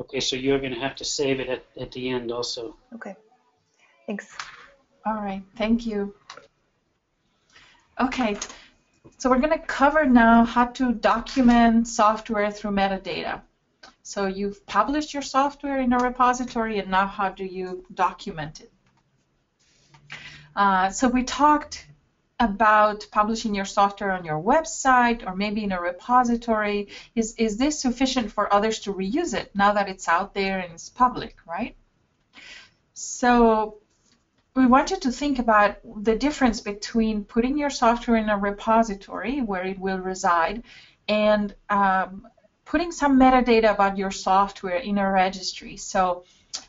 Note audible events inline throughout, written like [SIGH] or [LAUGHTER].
Okay, so you're going to have to save it at, at the end also. Okay. Thanks. All right, thank you. Okay, so we're going to cover now how to document software through metadata. So you've published your software in a repository, and now how do you document it? Uh, so we talked about publishing your software on your website or maybe in a repository. Is, is this sufficient for others to reuse it now that it's out there and it's public, right? So we want you to think about the difference between putting your software in a repository where it will reside and um, putting some metadata about your software in a registry. So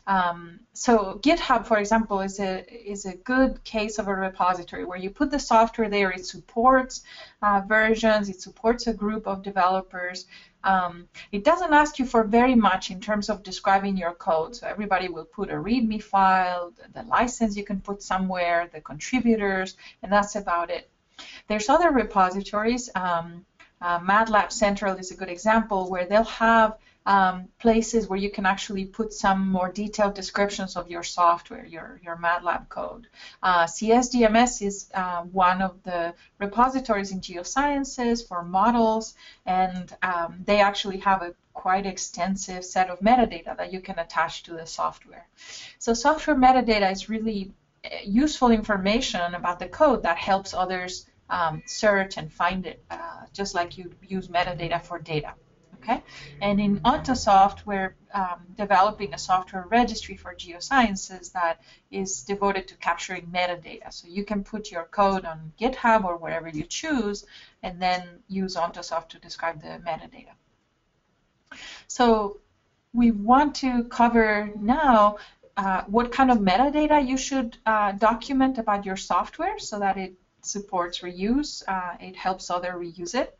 um, so GitHub, for example, is a is a good case of a repository where you put the software there. It supports uh, versions. It supports a group of developers. Um, it doesn't ask you for very much in terms of describing your code. So everybody will put a README file, the license you can put somewhere, the contributors, and that's about it. There's other repositories. Um, uh, MATLAB Central is a good example where they'll have um, places where you can actually put some more detailed descriptions of your software, your, your MATLAB code. Uh, CSDMS is uh, one of the repositories in geosciences for models, and um, they actually have a quite extensive set of metadata that you can attach to the software. So software metadata is really uh, useful information about the code that helps others um, search and find it, uh, just like you use metadata for data. Okay, and in Ontosoft, we're um, developing a software registry for geosciences that is devoted to capturing metadata. So you can put your code on GitHub or wherever you choose, and then use Ontosoft to describe the metadata. So we want to cover now uh, what kind of metadata you should uh, document about your software so that it supports reuse, uh, it helps other reuse it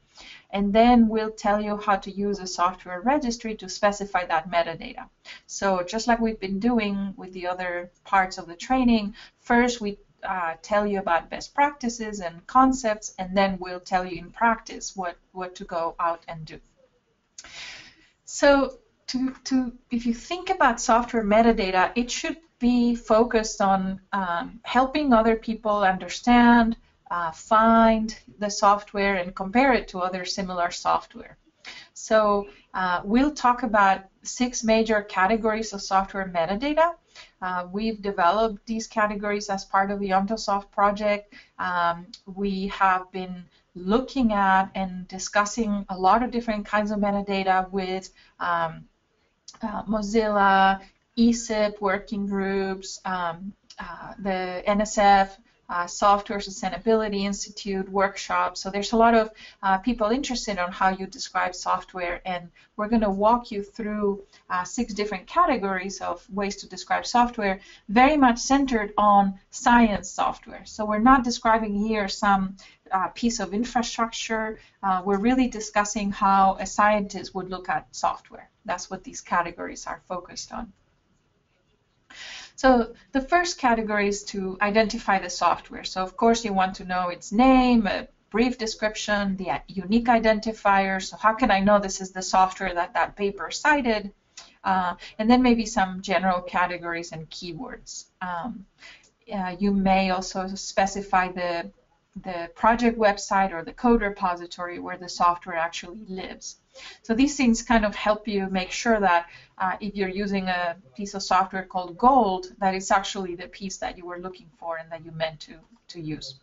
and then we'll tell you how to use a software registry to specify that metadata. So just like we've been doing with the other parts of the training, first we uh, tell you about best practices and concepts, and then we'll tell you in practice what, what to go out and do. So to, to, if you think about software metadata, it should be focused on um, helping other people understand, uh, find the software and compare it to other similar software. So uh, we'll talk about six major categories of software metadata. Uh, we've developed these categories as part of the Ontosoft project. Um, we have been looking at and discussing a lot of different kinds of metadata with um, uh, Mozilla, ESIP working groups, um, uh, the NSF, uh, Software Sustainability Institute workshop. So there's a lot of uh, people interested on how you describe software, and we're going to walk you through uh, six different categories of ways to describe software, very much centered on science software. So we're not describing here some uh, piece of infrastructure. Uh, we're really discussing how a scientist would look at software. That's what these categories are focused on. So the first category is to identify the software. So of course you want to know its name, a brief description, the unique identifier. So how can I know this is the software that that paper cited? Uh, and then maybe some general categories and keywords. Um, uh, you may also specify the the project website or the code repository where the software actually lives. So these things kind of help you make sure that uh, if you're using a piece of software called Gold, that it's actually the piece that you were looking for and that you meant to, to use.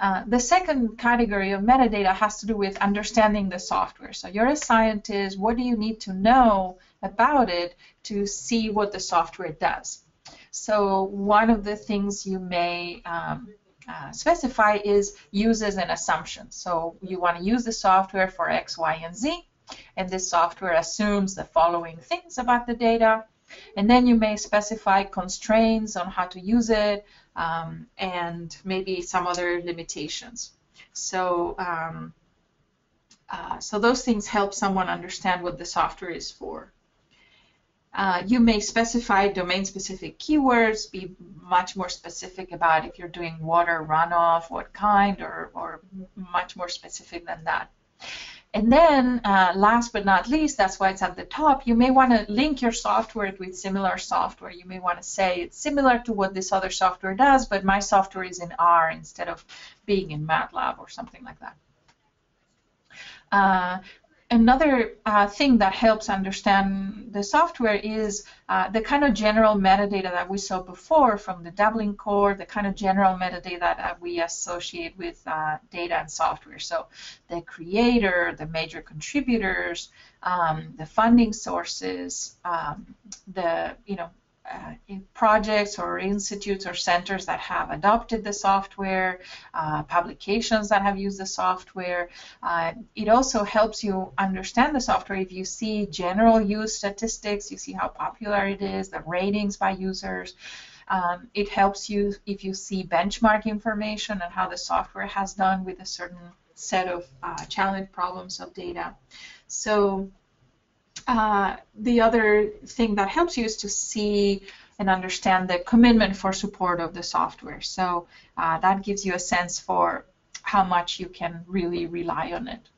Uh, the second category of metadata has to do with understanding the software. So you're a scientist, what do you need to know about it to see what the software does? So one of the things you may um, uh, specify is uses and assumptions. So you want to use the software for X, Y, and Z, and this software assumes the following things about the data. And then you may specify constraints on how to use it um, and maybe some other limitations. So, um, uh, so those things help someone understand what the software is for. Uh, you may specify domain-specific keywords, be much more specific about if you're doing water runoff, what kind, or, or much more specific than that. and then, uh, last but not least, that's why it's at the top, you may want to link your software with similar software. You may want to say it's similar to what this other software does, but my software is in R instead of being in MATLAB or something like that. Uh, another uh, thing that helps understand the software is uh, the kind of general metadata that we saw before from the Dublin core, the kind of general metadata that we associate with uh, data and software. So the creator, the major contributors, um, the funding sources, um, the you know uh, projects or institutes or centers that have adopted the software, uh, publications that have used the software. Uh, it also helps you understand the software if you see general use statistics, you see how popular it is, the ratings by users. Um, it helps you if you see benchmark information and how the software has done with a certain set of uh, challenge problems of data. So uh, the other thing that helps you is to see and understand the commitment for support of the software. So uh, that gives you a sense for how much you can really rely on it.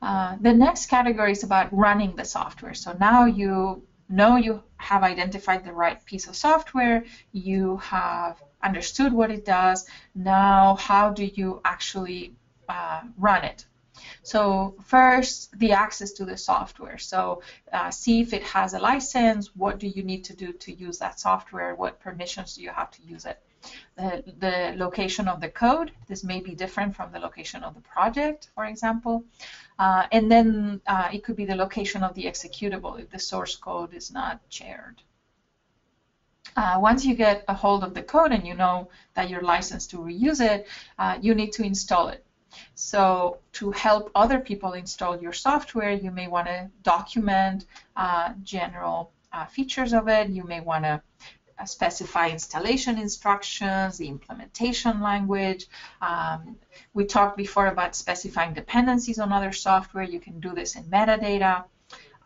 Uh, the next category is about running the software. So now you know you have identified the right piece of software, you have understood what it does. Now, how do you actually uh, run it? So first, the access to the software. So uh, see if it has a license. What do you need to do to use that software? What permissions do you have to use it? The, the location of the code. This may be different from the location of the project, for example. Uh, and then uh, it could be the location of the executable if the source code is not shared. Uh, once you get a hold of the code and you know that you're licensed to reuse it, uh, you need to install it. So to help other people install your software, you may want to document uh, general uh, features of it. You may want to uh, specify installation instructions, the implementation language. Um, we talked before about specifying dependencies on other software. You can do this in metadata.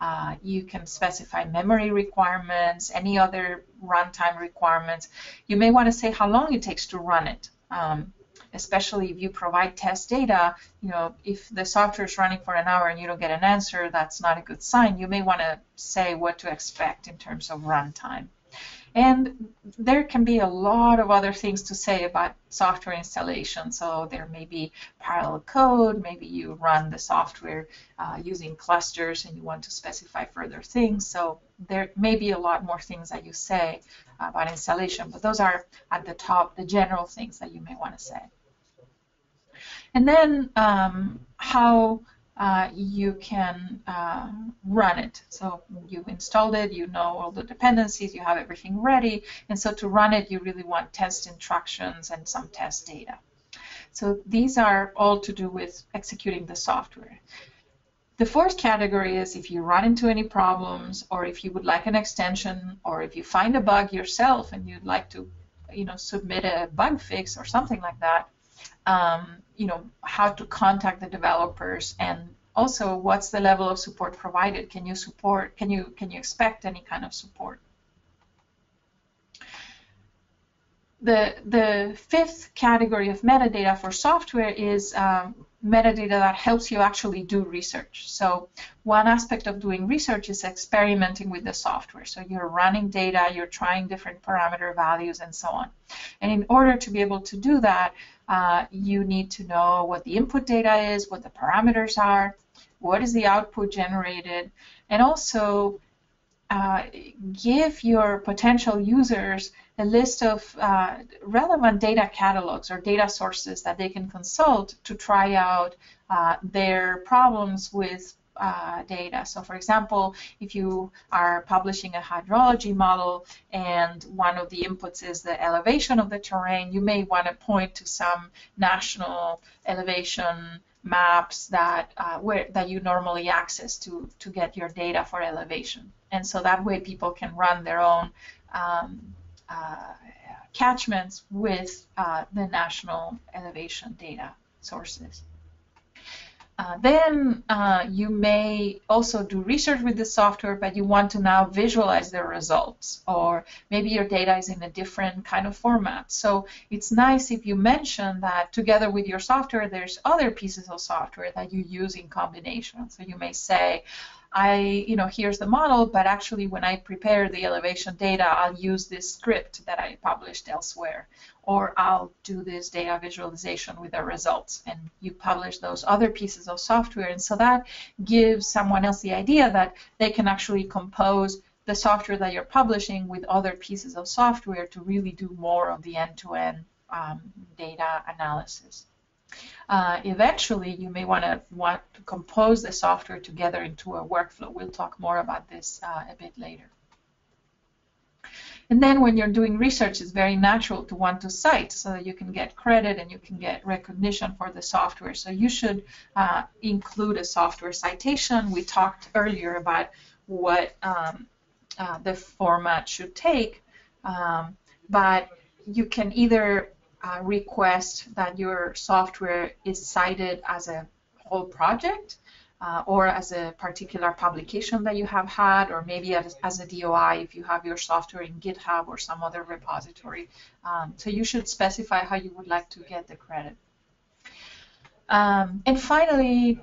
Uh, you can specify memory requirements, any other runtime requirements. You may want to say how long it takes to run it. Um, especially if you provide test data, you know, if the software is running for an hour and you don't get an answer, that's not a good sign. You may want to say what to expect in terms of runtime. And there can be a lot of other things to say about software installation. So there may be parallel code, maybe you run the software uh, using clusters and you want to specify further things. So there may be a lot more things that you say about installation, but those are at the top, the general things that you may want to say. And then um, how uh, you can uh, run it. So you've installed it, you know all the dependencies, you have everything ready, and so to run it, you really want test instructions and some test data. So these are all to do with executing the software. The fourth category is if you run into any problems or if you would like an extension or if you find a bug yourself and you'd like to you know, submit a bug fix or something like that, um, you know, how to contact the developers and also what's the level of support provided? Can you support, can you, can you expect any kind of support? The, the fifth category of metadata for software is um, metadata that helps you actually do research. So one aspect of doing research is experimenting with the software. So you're running data, you're trying different parameter values and so on. And in order to be able to do that, uh, you need to know what the input data is, what the parameters are, what is the output generated, and also uh, give your potential users a list of uh, relevant data catalogs or data sources that they can consult to try out uh, their problems with uh, data. So for example, if you are publishing a hydrology model and one of the inputs is the elevation of the terrain, you may want to point to some national elevation maps that uh, where that you normally access to to get your data for elevation. And so that way people can run their own um, uh, catchments with uh, the national elevation data sources. Uh, then uh, you may also do research with the software, but you want to now visualize the results, or maybe your data is in a different kind of format. So it's nice if you mention that together with your software, there's other pieces of software that you use in combination. So you may say, I, you know, here's the model, but actually when I prepare the elevation data, I'll use this script that I published elsewhere, or I'll do this data visualization with the results, and you publish those other pieces of software, and so that gives someone else the idea that they can actually compose the software that you're publishing with other pieces of software to really do more of the end-to-end um, data analysis. Uh, eventually, you may want to want to compose the software together into a workflow. We'll talk more about this uh, a bit later. And then when you're doing research, it's very natural to want to cite so that you can get credit and you can get recognition for the software. So you should uh, include a software citation. We talked earlier about what um, uh, the format should take, um, but you can either uh, request that your software is cited as a whole project uh, or as a particular publication that you have had, or maybe as, as, a DOI if you have your software in GitHub or some other repository. Um, so you should specify how you would like to get the credit. Um, and finally,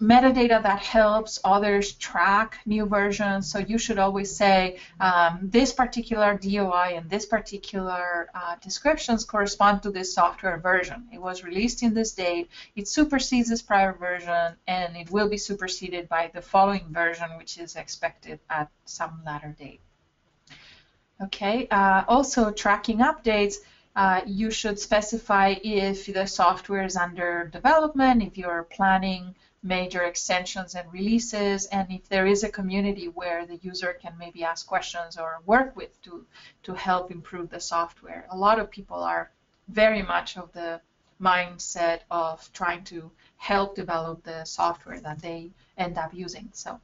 metadata that helps others track new versions. So you should always say um, this particular DOI and this particular uh, descriptions correspond to this software version. It was released in this date. It supersedes this prior version, and it will be superseded by the following version, which is expected at some later date. Okay. Uh, also, tracking updates. Uh, you should specify if the software is under development, if you're planning major extensions and releases, and if there is a community where the user can maybe ask questions or work with to, to help improve the software. A lot of people are very much of the mindset of trying to help develop the software that they end up using. So,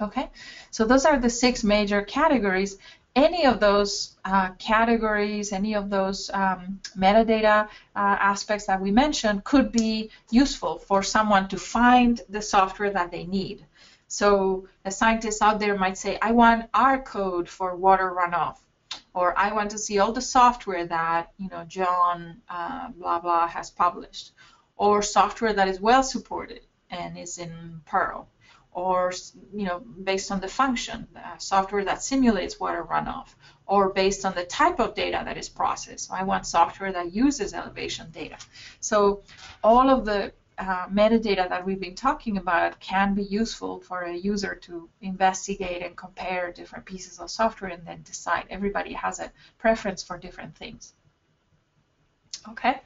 okay, so those are the six major categories any of those uh, categories, any of those um, metadata uh, aspects that we mentioned could be useful for someone to find the software that they need. So a scientist out there might say, I want R code for water runoff, or I want to see all the software that you know John uh, blah blah has published, or software that is well supported and is in Perl or you know based on the function uh, software that simulates water runoff or based on the type of data that is processed. So i want software that uses elevation data. So all of the uh, metadata that we've been talking about can be useful for a user to investigate and compare different pieces of software and then decide. Everybody has a preference for different things. Okay?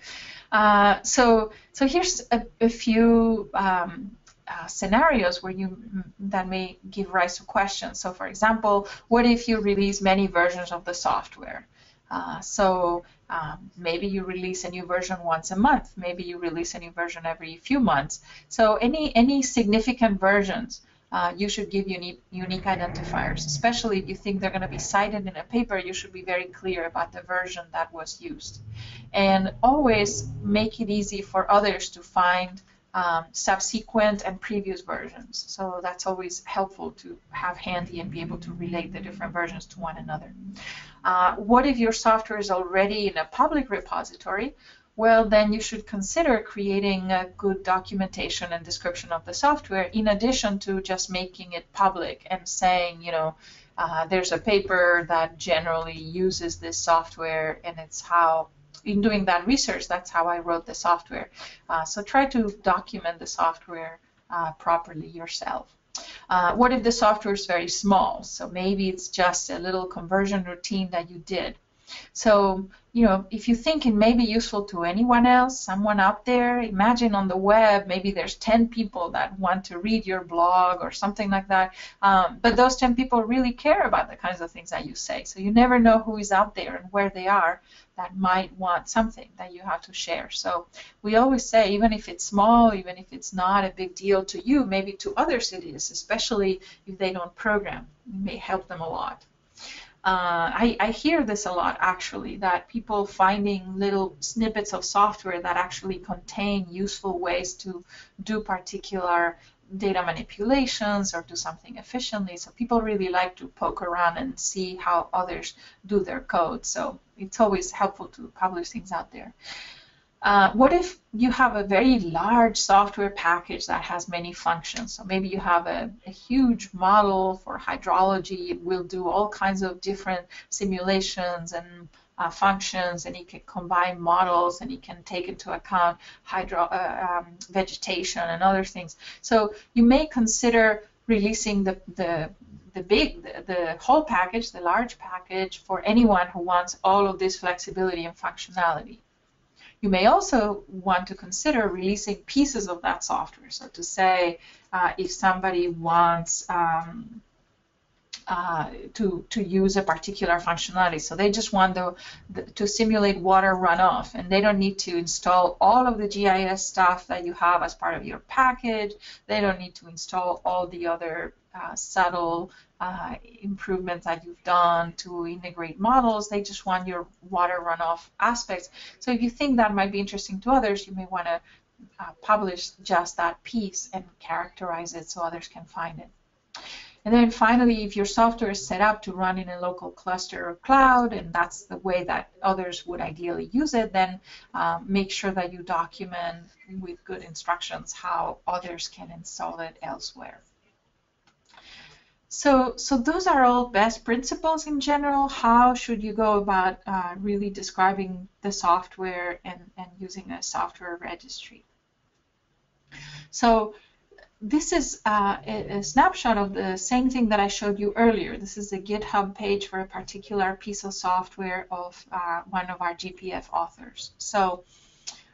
Uh, so so here's a, a few um, uh, scenarios where you that may give rise to questions. So, for example, what if you release many versions of the software? Uh, so um, maybe you release a new version once a month. Maybe you release a new version every few months. So any any significant versions, uh, you should give unique unique identifiers. Especially if you think they're going to be cited in a paper, you should be very clear about the version that was used, and always make it easy for others to find um, subsequent and previous versions. So that's always helpful to have handy and be able to relate the different versions to one another. Uh, what if your software is already in a public repository? Well, then you should consider creating a good documentation and description of the software in addition to just making it public and saying, you know, uh, there's a paper that generally uses this software and it's how in doing that research, that's how I wrote the software. Uh, so try to document the software uh, properly yourself. Uh, what if the software is very small? So maybe it's just a little conversion routine that you did. So, you know, if you think it may be useful to anyone else, someone out there, imagine on the web, maybe there's 10 people that want to read your blog or something like that. Um, but those 10 people really care about the kinds of things that you say. So you never know who is out there and where they are that might want something that you have to share. So we always say, even if it's small, even if it's not a big deal to you, maybe to other cities, especially if they don't program, it may help them a lot. Uh, I, I, hear this a lot actually that people finding little snippets of software that actually contain useful ways to do particular data manipulations or do something efficiently. So people really like to poke around and see how others do their code. So it's always helpful to publish things out there. Uh, what if you have a very large software package that has many functions? So maybe you have a, a, huge model for hydrology. It will do all kinds of different simulations and uh, functions, and it can combine models, and it can take into account hydro uh, um, vegetation and other things. So you may consider releasing the, the the big, the, the, whole package, the large package, for anyone who wants all of this flexibility and functionality. You may also want to consider releasing pieces of that software. So to say, uh, if somebody wants um, uh, to to use a particular functionality, so they just want the, the, to simulate water runoff, and they don't need to install all of the GIS stuff that you have as part of your package. They don't need to install all the other uh, subtle uh, improvements that you've done to integrate models. They just want your water runoff aspects. So if you think that might be interesting to others, you may want to uh, publish just that piece and characterize it so others can find it. And then finally, if your software is set up to run in a local cluster or cloud, and that's the way that others would ideally use it, then um, make sure that you document with good instructions how others can install it elsewhere. So, so those are all best principles in general. How should you go about uh, really describing the software and, and using a software registry? So this is uh, a, a, snapshot of the same thing that I showed you earlier. This is a GitHub page for a particular piece of software of uh, one of our GPF authors. So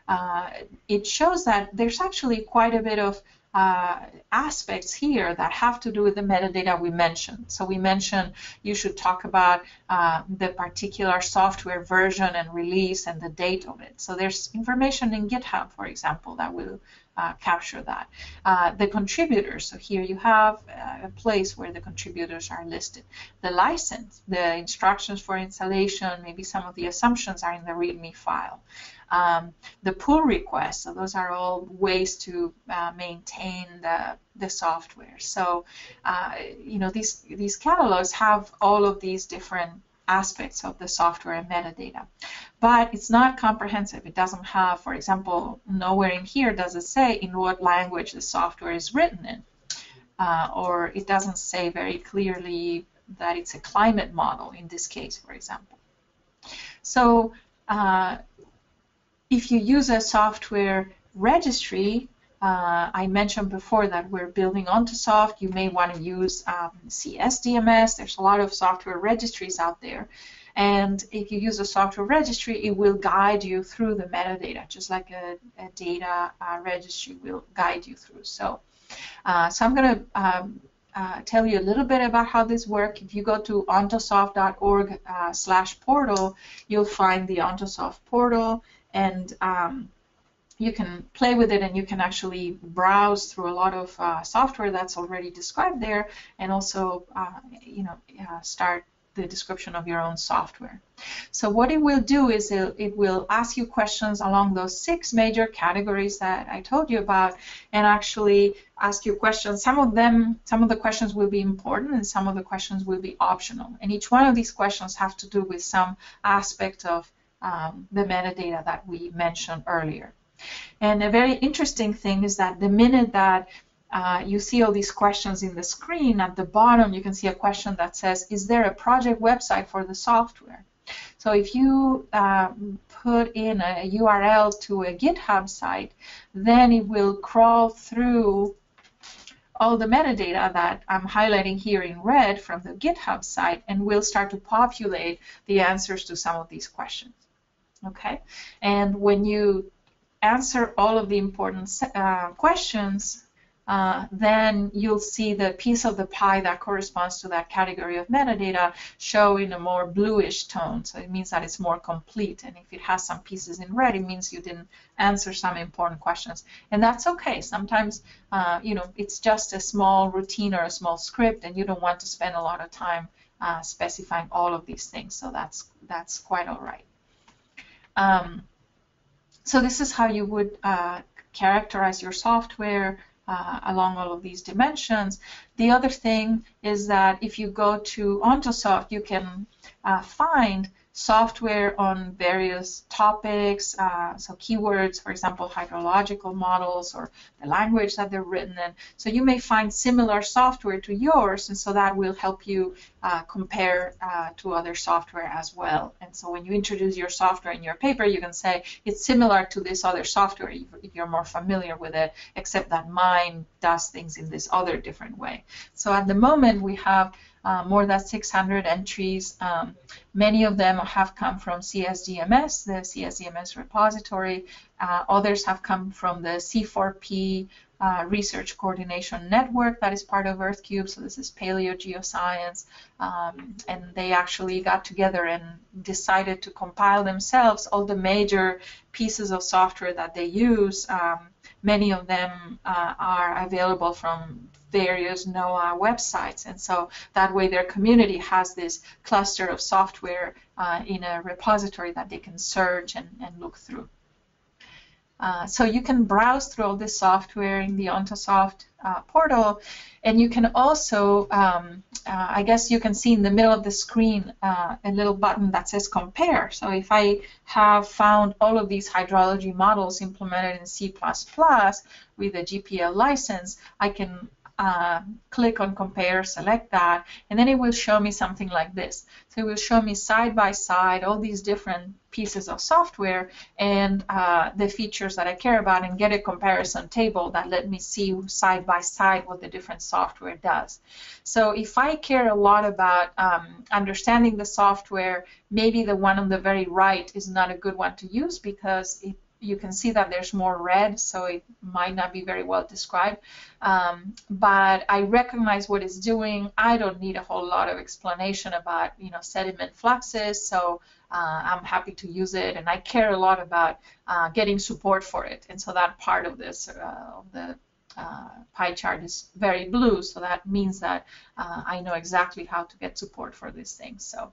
uh, it shows that there's actually quite a bit of uh, aspects here that have to do with the metadata we mentioned. So we mentioned you should talk about uh, the particular software version and release and the date of it. So there's information in GitHub, for example, that will uh, capture that. Uh, the contributors, so here you have uh, a place where the contributors are listed. The license, the instructions for installation, maybe some of the assumptions are in the README file. Um, the pull requests, so those are all ways to uh, maintain the, the software. So, uh, you know, these, these catalogs have all of these different aspects of the software and metadata. But it's not comprehensive. It doesn't have, for example, nowhere in here does it say in what language the software is written in. Uh, or it doesn't say very clearly that it's a climate model in this case, for example. So uh, if you use a software registry, uh, I mentioned before that we're building Ontosoft. You may want to use um, CSDMS. There's a lot of software registries out there. And if you use a software registry, it will guide you through the metadata, just like a, a data uh, registry will guide you through. So, uh, so I'm going to um, uh, tell you a little bit about how this works. If you go to ontosoft.org uh, slash portal, you'll find the Ontosoft portal and um, you can play with it and you can actually browse through a lot of uh, software that's already described there and also uh, you know uh, start the description of your own software. So what it will do is it, it, will ask you questions along those six major categories that I told you about and actually ask you questions. Some of them, some of the questions will be important and some of the questions will be optional. And each one of these questions have to do with some aspect of um, the metadata that we mentioned earlier. And a very interesting thing is that the minute that uh, you see all these questions in the screen, at the bottom you can see a question that says, is there a project website for the software? So if you uh, put in a URL to a GitHub site, then it will crawl through all the metadata that I'm highlighting here in red from the GitHub site and will start to populate the answers to some of these questions okay? And when you answer all of the important uh, questions, uh, then you'll see the piece of the pie that corresponds to that category of metadata show in a more bluish tone. So it means that it's more complete. And if it has some pieces in red, it means you didn't answer some important questions. And that's okay. Sometimes, uh, you know, it's just a small routine or a small script, and you don't want to spend a lot of time uh, specifying all of these things. So that's that's quite all right. Um, so this is how you would uh, characterize your software uh, along all of these dimensions. The other thing is that if you go to Ontosoft, you can uh, find software on various topics, uh, so keywords, for example, hydrological models or the language that they're written in. So you may find similar software to yours, and so that will help you uh, compare uh, to other software as well. And so when you introduce your software in your paper, you can say it's similar to this other software if you're more familiar with it, except that mine does things in this other different way. So at the moment, we have uh, more than 600 entries. Um, many of them have come from CSDMS, the CSDMS repository. Uh, others have come from the C4P uh, Research Coordination Network that is part of EarthCube. So this is Paleo Geoscience. Um, and they actually got together and decided to compile themselves all the major pieces of software that they use. Um, many of them uh, are available from various NOAA websites. And so that way their community has this cluster of software uh, in a repository that they can search and, and look through. Uh, so you can browse through all this software in the Ontosoft uh, portal, and you can also, um, uh, I guess you can see in the middle of the screen uh, a little button that says compare. So if I have found all of these hydrology models implemented in C++ with a GPL license, I can uh, click on compare, select that, and then it will show me something like this. So it will show me side by side all these different pieces of software and uh, the features that I care about and get a comparison table that let me see side by side what the different software does. So if I care a lot about um, understanding the software, maybe the one on the very right is not a good one to use because it you can see that there's more red, so it might not be very well described. Um, but I recognize what it's doing. I don't need a whole lot of explanation about, you know, sediment fluxes, so uh, I'm happy to use it, and I care a lot about uh, getting support for it. And so that part of this, uh, the uh, pie chart is very blue, so that means that uh, I know exactly how to get support for these things. So,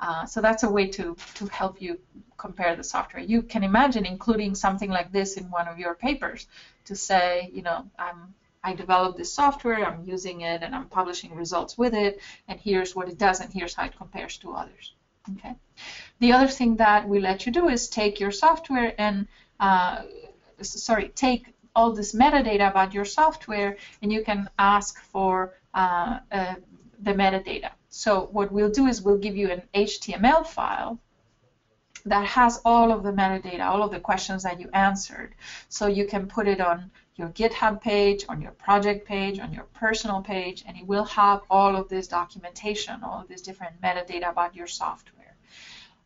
uh, so that's a way to to help you compare the software. You can imagine including something like this in one of your papers to say, you know, I'm I developed this software, I'm using it, and I'm publishing results with it, and here's what it does, and here's how it compares to others. Okay. The other thing that we let you do is take your software and uh, sorry, take all this metadata about your software and you can ask for uh, uh, the metadata. So what we'll do is we'll give you an HTML file that has all of the metadata, all of the questions that you answered. So you can put it on your GitHub page, on your project page, on your personal page, and it will have all of this documentation, all of this different metadata about your software.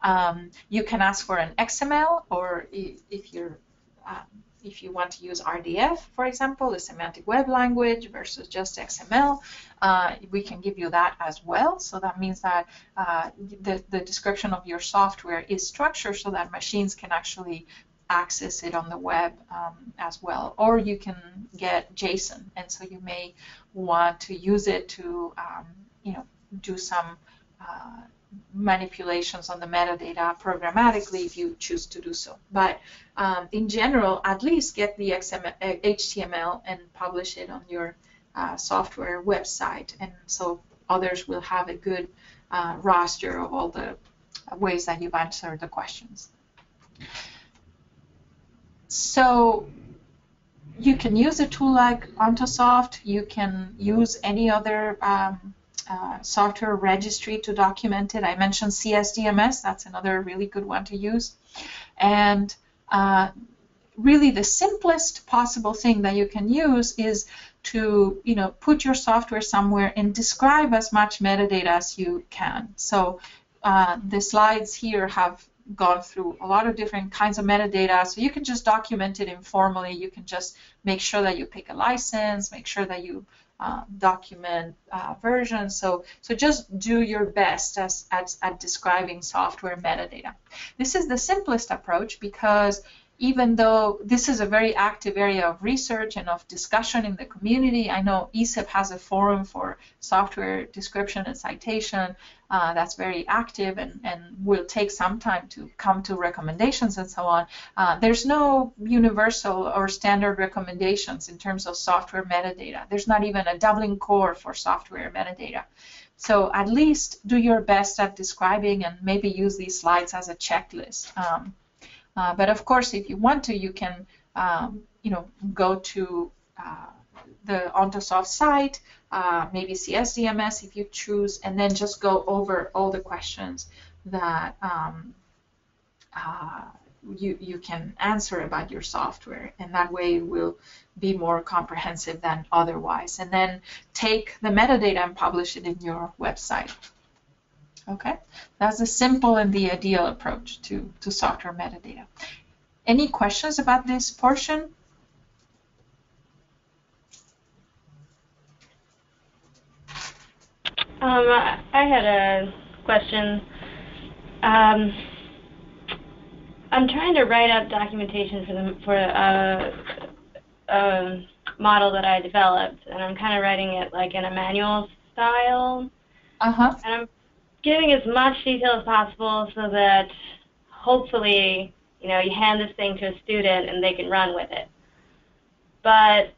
Um, you can ask for an XML, or if you're um, if you want to use RDF, for example, the semantic web language versus just XML, uh, we can give you that as well. So that means that uh, the, the description of your software is structured so that machines can actually access it on the web um, as well. Or you can get JSON, and so you may want to use it to, um, you know, do some uh, manipulations on the metadata programmatically if you choose to do so. But um, in general, at least get the XML, HTML and publish it on your uh, software website. And so others will have a good uh, roster of all the ways that you've answered the questions. So you can use a tool like Ontosoft. You can use any other um, uh, software registry to document it. I mentioned CSDMS, that's another really good one to use. And uh, really the simplest possible thing that you can use is to you know put your software somewhere and describe as much metadata as you can. So uh, the slides here have gone through a lot of different kinds of metadata so you can just document it informally you can just make sure that you pick a license make sure that you uh, document uh. So, so just do your best as, as, at describing software metadata. This is the simplest approach because even though this is a very active area of research and of discussion in the community, I know ESIP has a forum for software description and citation uh, that's very active and, and will take some time to come to recommendations and so on. Uh, there's no universal or standard recommendations in terms of software metadata. There's not even a Dublin core for software metadata. So at least do your best at describing and maybe use these slides as a checklist. Um, uh, but of course, if you want to, you can, um, you know, go to uh, the Ontosoft site, uh, maybe CSDMS if you choose, and then just go over all the questions that um, uh, you, you can answer about your software, and that way it will be more comprehensive than otherwise. And then take the metadata and publish it in your website. Okay, that's the simple and the ideal approach to, to software metadata. Any questions about this portion? Um, I had a question. Um, I'm trying to write up documentation for the for a, a model that I developed, and I'm kind of writing it like in a manual style. Uh huh. And I'm giving as much detail as possible so that hopefully, you know, you hand this thing to a student and they can run with it. But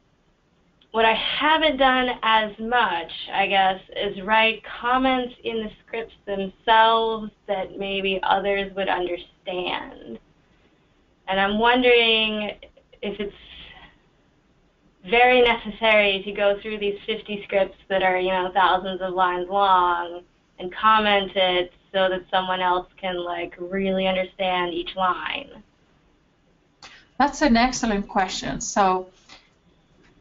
what I haven't done as much, I guess, is write comments in the scripts themselves that maybe others would understand. And I'm wondering if it's very necessary to go through these 50 scripts that are, you know, thousands of lines long and comment it so that someone else can like really understand each line? That's an excellent question. So,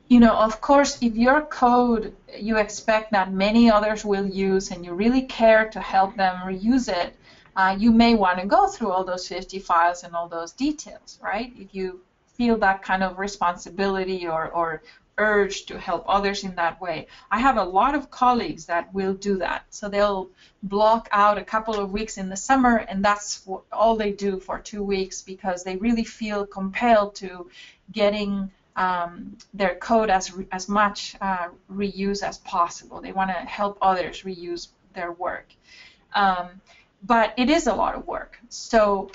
you know, of course, if your code you expect that many others will use and you really care to help them reuse it, uh, you may want to go through all those 50 files and all those details, right? If you feel that kind of responsibility or, or urge to help others in that way. I have a lot of colleagues that will do that. So they'll block out a couple of weeks in the summer, and that's all they do for two weeks because they really feel compelled to getting um, their code as as much uh, reuse as possible. They want to help others reuse their work, um, but it is a lot of work. So.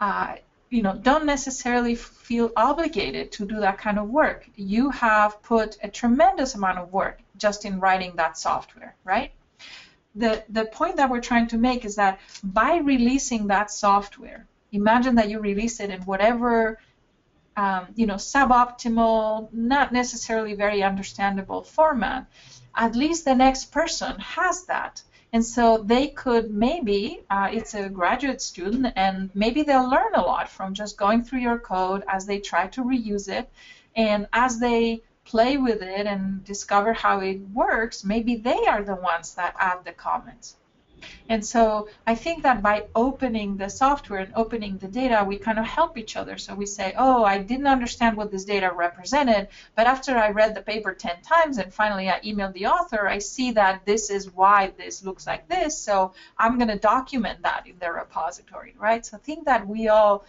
Uh, you know, don't necessarily feel obligated to do that kind of work. You have put a tremendous amount of work just in writing that software, right? The, the point that we're trying to make is that by releasing that software, imagine that you release it in whatever um, you know, suboptimal, not necessarily very understandable format, at least the next person has that. And so they could maybe, uh, it's a graduate student, and maybe they'll learn a lot from just going through your code as they try to reuse it. And as they play with it and discover how it works, maybe they are the ones that add the comments. And so I think that by opening the software and opening the data, we kind of help each other. So we say, oh, I didn't understand what this data represented, but after I read the paper 10 times and finally I emailed the author, I see that this is why this looks like this. So I'm going to document that in the repository, right? So I think that we all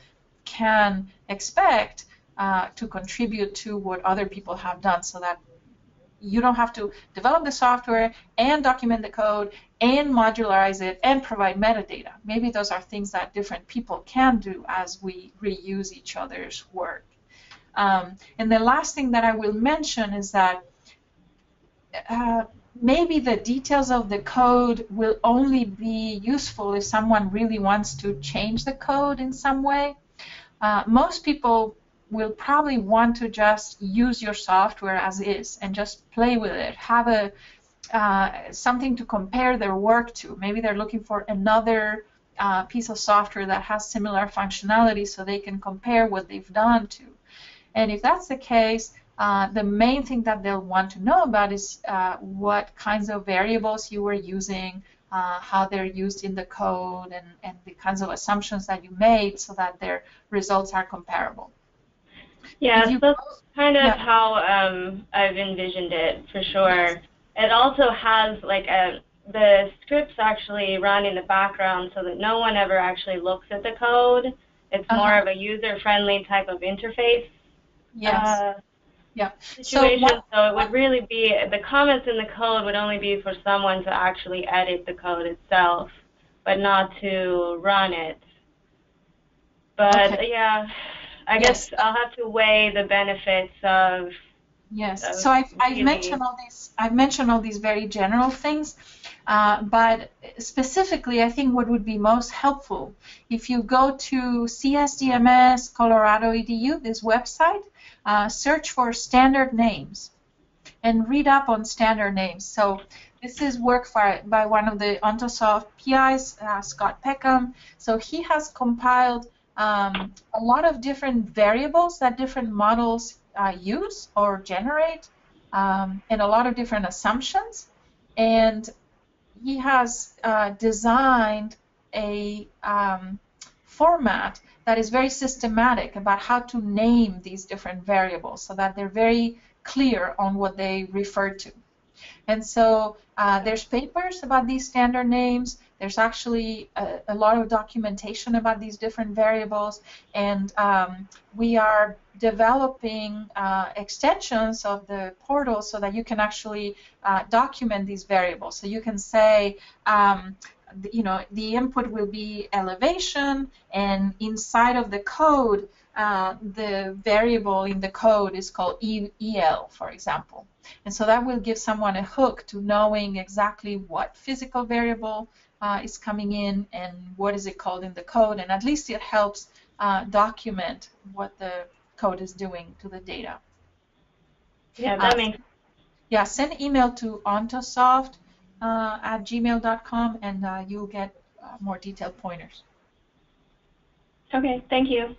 can expect uh, to contribute to what other people have done so that you don't have to develop the software and document the code and modularize it and provide metadata. Maybe those are things that different people can do as we reuse each other's work. Um, and the last thing that I will mention is that uh, maybe the details of the code will only be useful if someone really wants to change the code in some way. Uh, most people will probably want to just use your software as is and just play with it. Have a uh, something to compare their work to. Maybe they're looking for another uh, piece of software that has similar functionality so they can compare what they've done to. And if that's the case, uh, the main thing that they'll want to know about is uh, what kinds of variables you were using, uh, how they're used in the code, and, and the kinds of assumptions that you made so that their results are comparable. Yeah, you, that's kind of yeah. how um, I've envisioned it for sure. Yes. It also has like a the scripts actually run in the background so that no one ever actually looks at the code. it's Uh-huh. more of a user-friendly type of interface Yes. uh, Yeah. situation. what- So, it would really be the comments in the code would only be for someone to actually edit the code itself, but not to run it. But Okay. yeah, I Yes. guess I'll have to weigh the benefits of. Yes. Uh, So I've, I've mentioned all these. I've mentioned all these very general things, uh, but specifically, I think what would be most helpful if you go to CSDMS Colorado EDU, this website, uh, search for standard names, and read up on standard names. So this is work by, by one of the Ontosoft PIs, uh, Scott Peckham. So he has compiled um, a lot of different variables that different models uh, use or generate, um, and a lot of different assumptions. And he has uh, designed a um, format that is very systematic about how to name these different variables so that they're very clear on what they refer to. And so uh, there's papers about these standard names. There's actually a, a lot of documentation about these different variables, and um, we are developing uh, extensions of the portal so that you can actually uh, document these variables. So you can say, um, you know, the input will be elevation, and inside of the code, uh, the variable in the code is called EL, for example. And so that will give someone a hook to knowing exactly what physical variable uh, is coming in and what is it called in the code, and at least it helps uh, document what the code is doing to the data. Yeah, that Uh, makes. Yeah, send email to ontosoft uh, at gmail.com and uh, you'll get uh, more detailed pointers. Okay, thank you.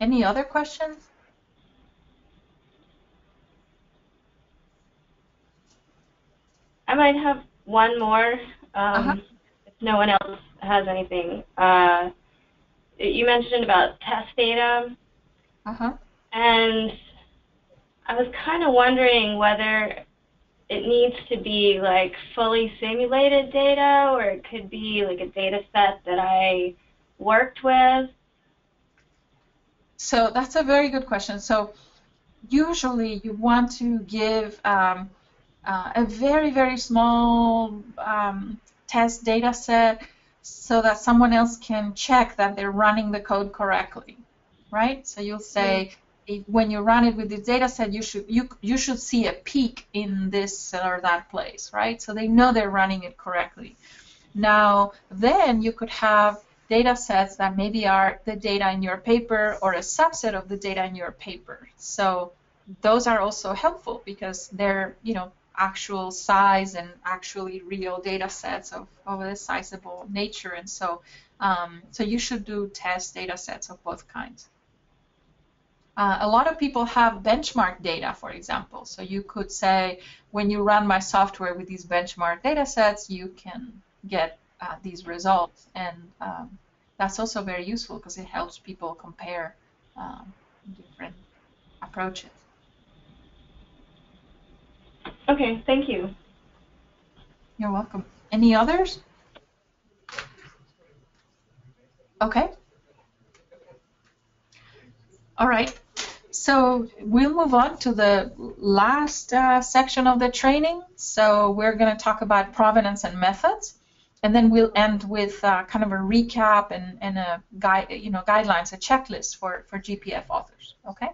Any other questions? I might have one more. Um, Uh-huh. If no one else has anything. Uh, you mentioned about test data, Uh-huh. and I was kind of wondering whether it needs to be like fully simulated data, or it could be like a data set that I worked with. So that's a very good question. So usually you want to give um, uh, a very, very small um, test data set so that someone else can check that they're running the code correctly, right? So you'll say, if, when you run it with this data set, you should you you should see a peak in this or that place, right? So they know they're running it correctly. Now, then you could have data sets that maybe are the data in your paper or a subset of the data in your paper. So those are also helpful because they're, you know, actual size and actually real data sets of, of a sizable nature. And so, um, so you should do test data sets of both kinds. Uh, a lot of people have benchmark data, for example. So you could say, when you run my software with these benchmark data sets, you can get uh, these results. And um, that's also very useful because it helps people compare um, different approaches. Okay, thank you. You're welcome. Any others? Okay. All right. So we'll move on to the last uh, section of the training. So we're going to talk about provenance and methods, and then we'll end with uh, kind of a recap and, and a guide, you know, guidelines, a checklist for, for GPF authors. Okay.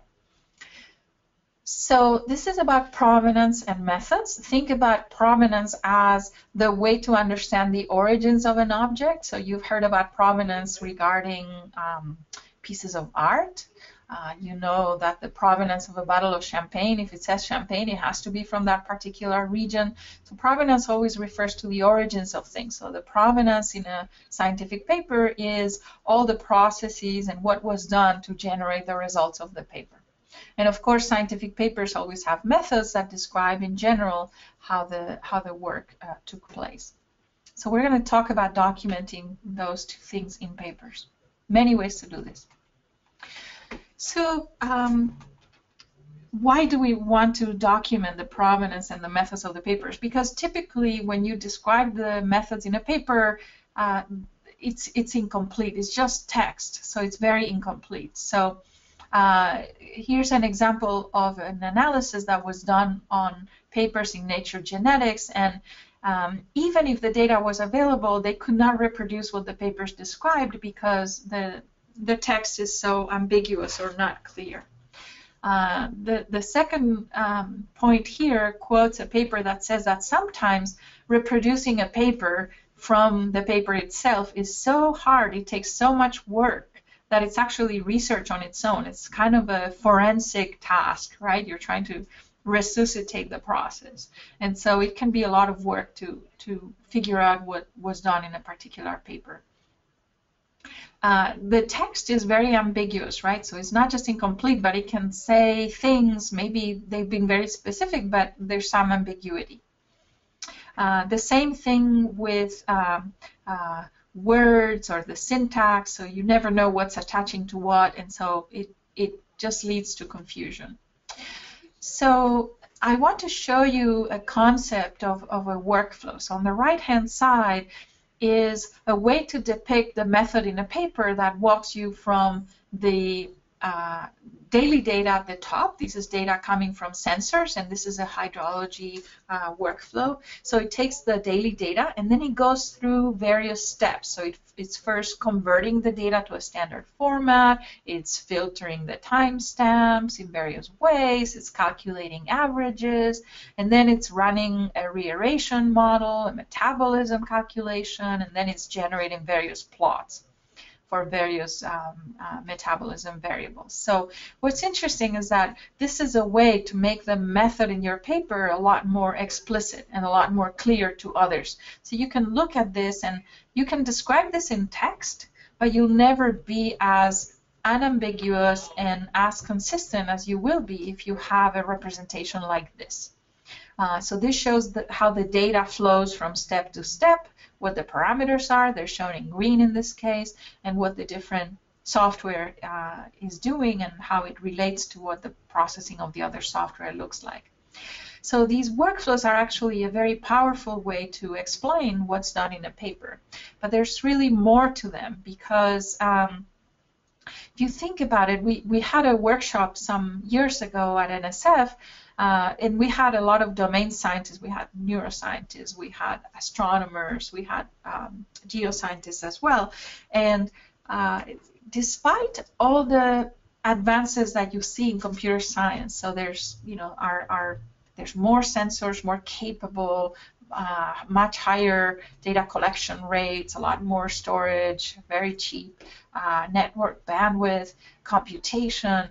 So this is about provenance and methods. Think about provenance as the way to understand the origins of an object. So you've heard about provenance regarding um, pieces of art. Uh, you know that the provenance of a bottle of champagne, if it says champagne, it has to be from that particular region. So provenance always refers to the origins of things. So the provenance in a scientific paper is all the processes and what was done to generate the results of the paper. And of course, scientific papers always have methods that describe in general how the, how the work uh, took place. So we're going to talk about documenting those two things in papers. Many ways to do this. So um, why do we want to document the provenance and the methods of the papers? Because typically when you describe the methods in a paper, uh, it's it's incomplete. It's just text, so it's very incomplete. So uh, here's an example of an analysis that was done on papers in Nature Genetics, and um, even if the data was available, they could not reproduce what the papers described because the the text is so ambiguous or not clear. Uh, the, the second um, point here quotes a paper that says that sometimes reproducing a paper from the paper itself is so hard, it takes so much work that it's actually research on its own. It's kind of a forensic task, right? You're trying to resuscitate the process. And so it can be a lot of work to, to figure out what was done in a particular paper. Uh, the text is very ambiguous, right? So it's not just incomplete, but it can say things, maybe they've been very specific, but there's some ambiguity. Uh, the same thing with um, uh, words or the syntax, so you never know what's attaching to what, and so it, it just leads to confusion. So I want to show you a concept of, of a workflow. So on the right-hand side, is a way to depict the method in a paper that walks you from the uh, daily data at the top. This is data coming from sensors, and this is a hydrology uh, workflow. So it takes the daily data, and then it goes through various steps. So it, it's first converting the data to a standard format. It's filtering the timestamps in various ways. It's calculating averages, and then it's running a reaeration model, a metabolism calculation, and then it's generating various plots for various um, uh, metabolism variables. So what's interesting is that this is a way to make the method in your paper a lot more explicit and a lot more clear to others. So you can look at this and you can describe this in text, but you'll never be as unambiguous and as consistent as you will be if you have a representation like this. Uh, so this shows the, how the data flows from step to step, what the parameters are, they're shown in green in this case, and what the different software uh, is doing and how it relates to what the processing of the other software looks like. So these workflows are actually a very powerful way to explain what's done in a paper. But there's really more to them because um, if you think about it, we, we had a workshop some years ago at NSF uh, and we had a lot of domain scientists. We had neuroscientists, we had astronomers, we had um, geoscientists as well. And uh, despite all the advances that you see in computer science, so there's, you know, our, our there's more sensors, more capable, uh, much higher data collection rates, a lot more storage, very cheap uh, network bandwidth, computation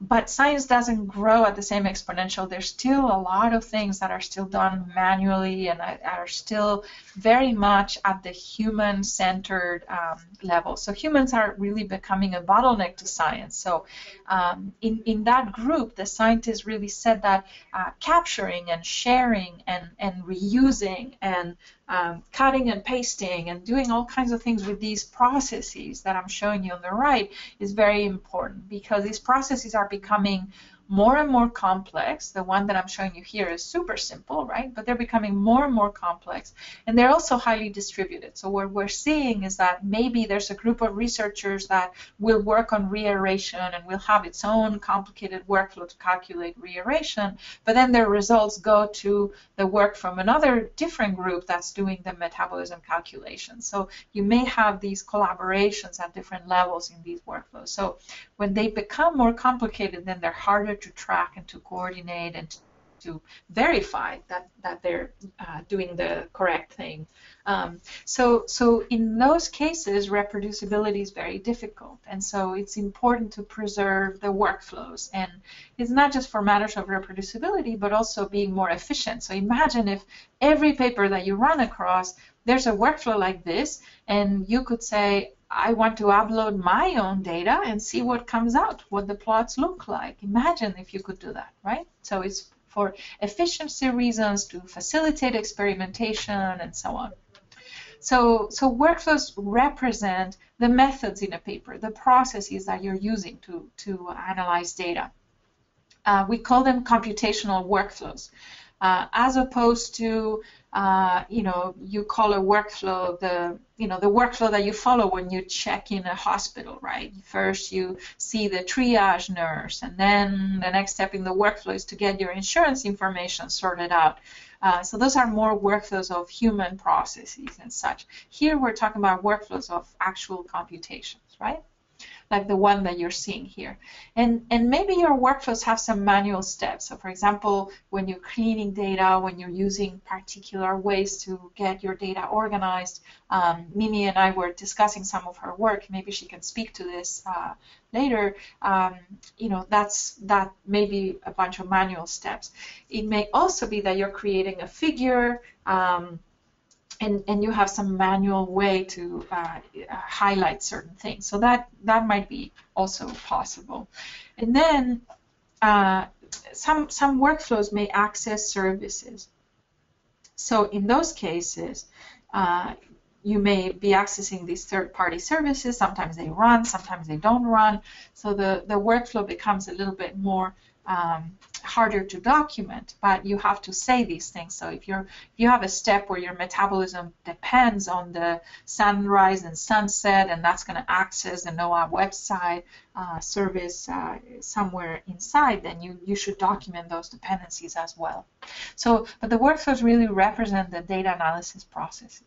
but science doesn't grow at the same exponential. There's still a lot of things that are still done manually and that are still very much at the human-centered um, level. So humans are really becoming a bottleneck to science. So um, in, in that group, the scientists really said that uh, capturing and sharing and, and reusing and um, cutting and pasting and doing all kinds of things with these processes that I'm showing you on the right is very important because these processes are becoming more and more complex. The one that I'm showing you here is super simple, right? But they're becoming more and more complex, and they're also highly distributed. So what we're seeing is that maybe there's a group of researchers that will work on reaeration and will have its own complicated workflow to calculate reaeration, but then their results go to the work from another different group that's doing the metabolism calculation. So you may have these collaborations at different levels in these workflows. So when they become more complicated, then they're harder to track and to coordinate and to verify that, that they're uh, doing the correct thing. Um, so, so in those cases, reproducibility is very difficult, and so it's important to preserve the workflows. And it's not just for matters of reproducibility, but also being more efficient. So imagine if every paper that you run across, there's a workflow like this, and you could say, I want to upload my own data and see what comes out, what the plots look like. Imagine if you could do that, right? So it's for efficiency reasons, to facilitate experimentation, and so on. So, so workflows represent the methods in a paper, the processes that you're using to, to analyze data. Uh, we call them computational workflows. uh, as opposed to uh, you know you call a workflow the you know the workflow that you follow when you check in a hospital right? First you see the triage nurse and then the next step in the workflow is to get your insurance information sorted out. Uh, so those are more workflows of human processes and such. Here we're talking about workflows of actual computations right like the one that you're seeing here. And, and maybe your workflows have some manual steps. So for example, when you're cleaning data, when you're using particular ways to get your data organized, um, Mimi and I were discussing some of her work. Maybe she can speak to this uh, later. Um, you know, that's that may be a bunch of manual steps. It may also be that you're creating a figure. Um, and, and you have some manual way to uh, highlight certain things. So that, that might be also possible. And then uh, some, some workflows may access services. So in those cases, uh, you may be accessing these third-party services. Sometimes they run, sometimes they don't run. So the, the workflow becomes a little bit more um, harder to document, but you have to say these things. So if you're if you have a step where your metabolism depends on the sunrise and sunset, and that's going to access the NOAA website uh, service uh, somewhere inside, then you you should document those dependencies as well. So, but the workflows really represent the data analysis process.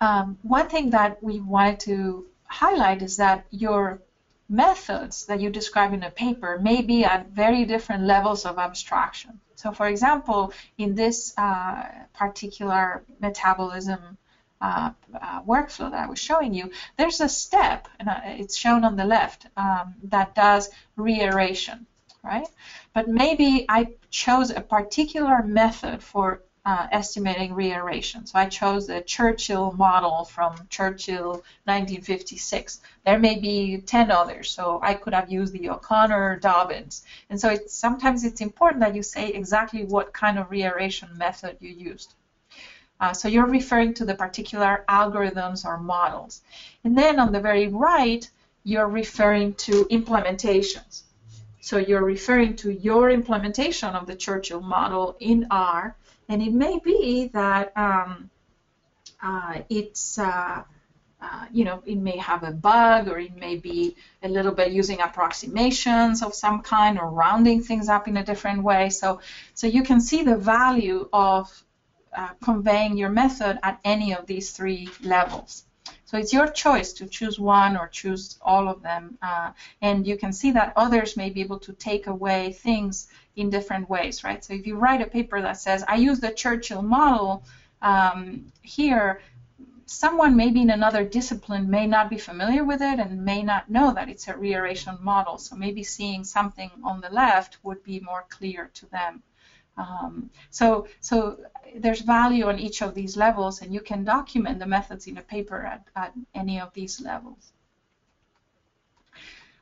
Um, one thing that we wanted to highlight is that your methods that you describe in a paper may be at very different levels of abstraction. So for example, in this uh, particular metabolism uh, uh, workflow that I was showing you, there's a step, and uh, it's shown on the left, um, that does reaeration, right? But maybe I chose a particular method for uh, estimating reaeration. So I chose the Churchill model from Churchill 1956. There may be 10 others, so I could have used the O'Connor Dobbins. And so it's, sometimes it's important that you say exactly what kind of reaeration method you used. Uh, so you're referring to the particular algorithms or models. And then on the very right, you're referring to implementations. So you're referring to your implementation of the Churchill model in R and it may be that um, uh, it's, uh, uh, you know, it may have a bug or it may be a little bit using approximations of some kind or rounding things up in a different way. So, so you can see the value of uh, conveying your method at any of these three levels. So it's your choice to choose one or choose all of them. Uh, and you can see that others may be able to take away things in different ways, right? So if you write a paper that says, I use the Churchill model um, here, someone maybe in another discipline may not be familiar with it and may not know that it's a reaeration model. So maybe seeing something on the left would be more clear to them. Um, so, so there's value on each of these levels, and you can document the methods in a paper at, at any of these levels.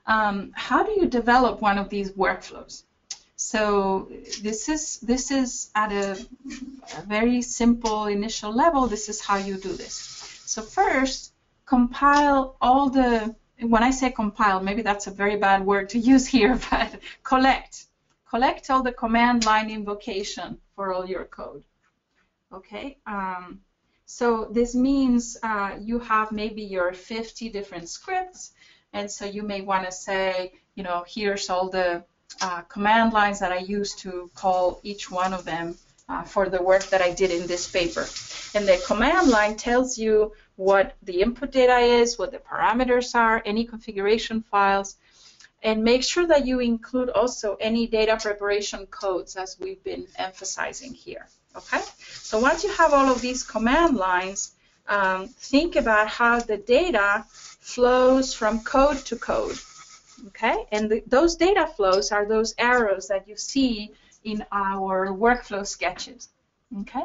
Um, how do you develop one of these workflows? So this is this is at a, a, very simple initial level. This is how you do this. So first, compile all the. When I say compile, maybe that's a very bad word to use here, [LAUGHS] but collect, collect all the command line invocation for all your code. Okay. Um, so this means uh, you have maybe your 50 different scripts, and so you may want to say, you know, here's all the uh, command lines that I use to call each one of them uh, for the work that I did in this paper. And the command line tells you what the input data is, what the parameters are, any configuration files, and make sure that you include also any data preparation codes as we've been emphasizing here. Okay? So once you have all of these command lines, um, think about how the data flows from code to code okay? And the, those data flows are those arrows that you see in our workflow sketches, okay?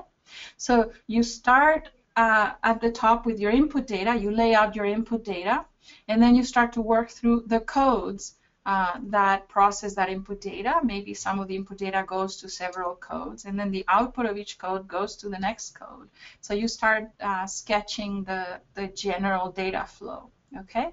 So you start uh, at the top with your input data, you lay out your input data, and then you start to work through the codes uh, that process that input data. Maybe some of the input data goes to several codes, and then the output of each code goes to the next code. So you start uh, sketching the, the general data flow, okay?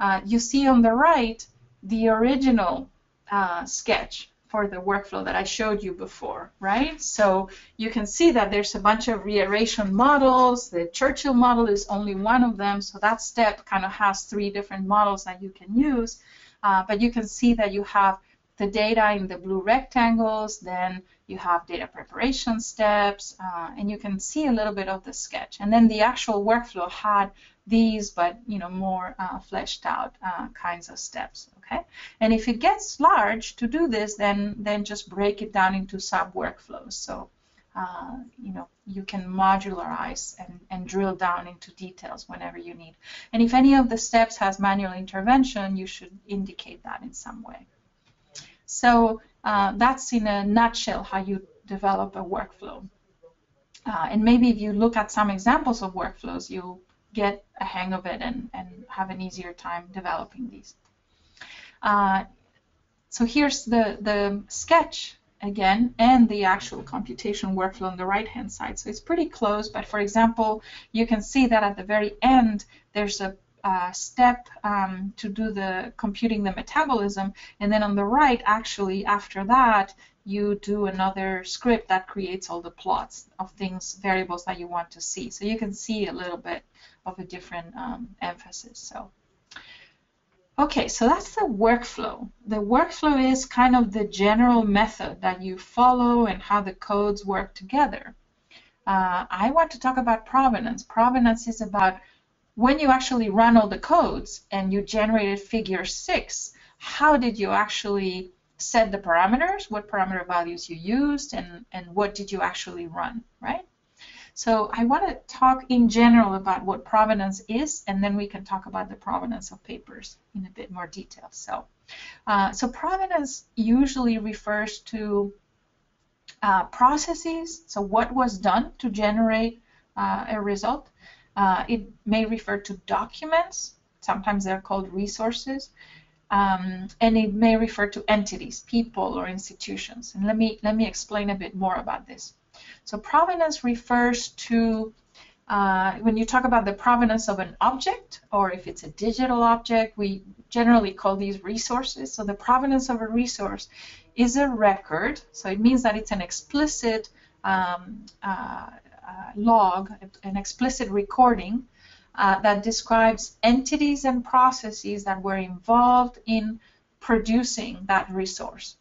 Uh, you see on the right the original uh, sketch for the workflow that I showed you before, right? So you can see that there's a bunch of reaeration models. The Churchill model is only one of them, so that step kind of has three different models that you can use. Uh, but you can see that you have the data in the blue rectangles, then you have data preparation steps, uh, and you can see a little bit of the sketch. And then the actual workflow had these, but you know, more uh, fleshed out uh, kinds of steps. Okay, and if it gets large to do this, then then just break it down into sub workflows. So. Uh, you know, you can modularize and, and drill down into details whenever you need. And if any of the steps has manual intervention, you should indicate that in some way. So uh, that's in a nutshell how you develop a workflow. Uh, and maybe if you look at some examples of workflows, you'll get a hang of it and, and have an easier time developing these. Uh, so here's the, the sketch again and the actual computation workflow on the right hand side. So it's pretty close, but for example, you can see that at the very end there's a uh, step um, to do the computing the metabolism. And then on the right actually after that you do another script that creates all the plots of things variables that you want to see. So you can see a little bit of a different um, emphasis. So okay so that's the workflow. The workflow is kind of the general method that you follow and how the codes work together. Uh, I want to talk about provenance. Provenance is about when you actually run all the codes and you generated figure 6, how did you actually set the parameters, what parameter values you used, and, and what did you actually run, right? So I want to talk in general about what provenance is, and then we can talk about the provenance of papers in a bit more detail. So, uh, so provenance usually refers to uh, processes, so what was done to generate uh, a result, uh, it may refer to documents, sometimes they're called resources, um, and it may refer to entities, people, or institutions. And let me let me explain a bit more about this. So provenance refers to uh, when you talk about the provenance of an object, or if it's a digital object, we generally call these resources. So the provenance of a resource is a record. So it means that it's an explicit um, uh, uh, log, an explicit recording uh, that describes entities and processes that were involved in producing that resource.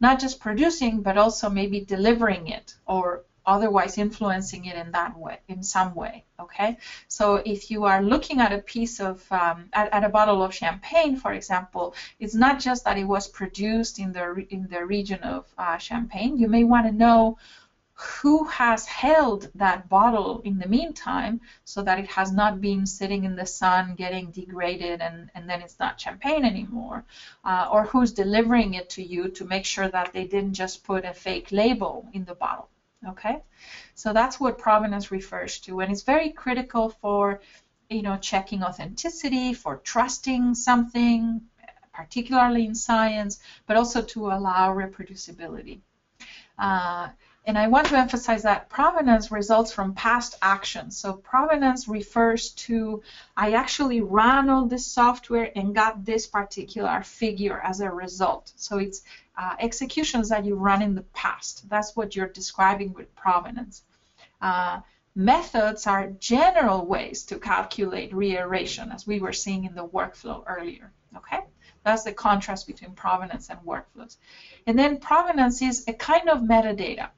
Not just producing, but also maybe delivering it or otherwise influencing it in that way, in some way. Okay, so if you are looking at a piece of, um, at, at, a bottle of champagne, for example, it's not just that it was produced in the in the region of uh, Champagne. You may want to know who has held that bottle in the meantime so that it has not been sitting in the sun getting degraded and, and then it's not champagne anymore uh, or who's delivering it to you to make sure that they didn't just put a fake label in the bottle okay? So that's what provenance refers to and it's very critical for you know checking authenticity for trusting something particularly in science but also to allow reproducibility. Uh, and I want to emphasize that provenance results from past actions. So provenance refers to I actually ran all this software and got this particular figure as a result. So it's uh, executions that you run in the past. That's what you're describing with provenance. Uh, methods are general ways to calculate reaeration, as we were seeing in the workflow earlier. Okay, that's the contrast between provenance and workflows. And then provenance is a kind of metadata.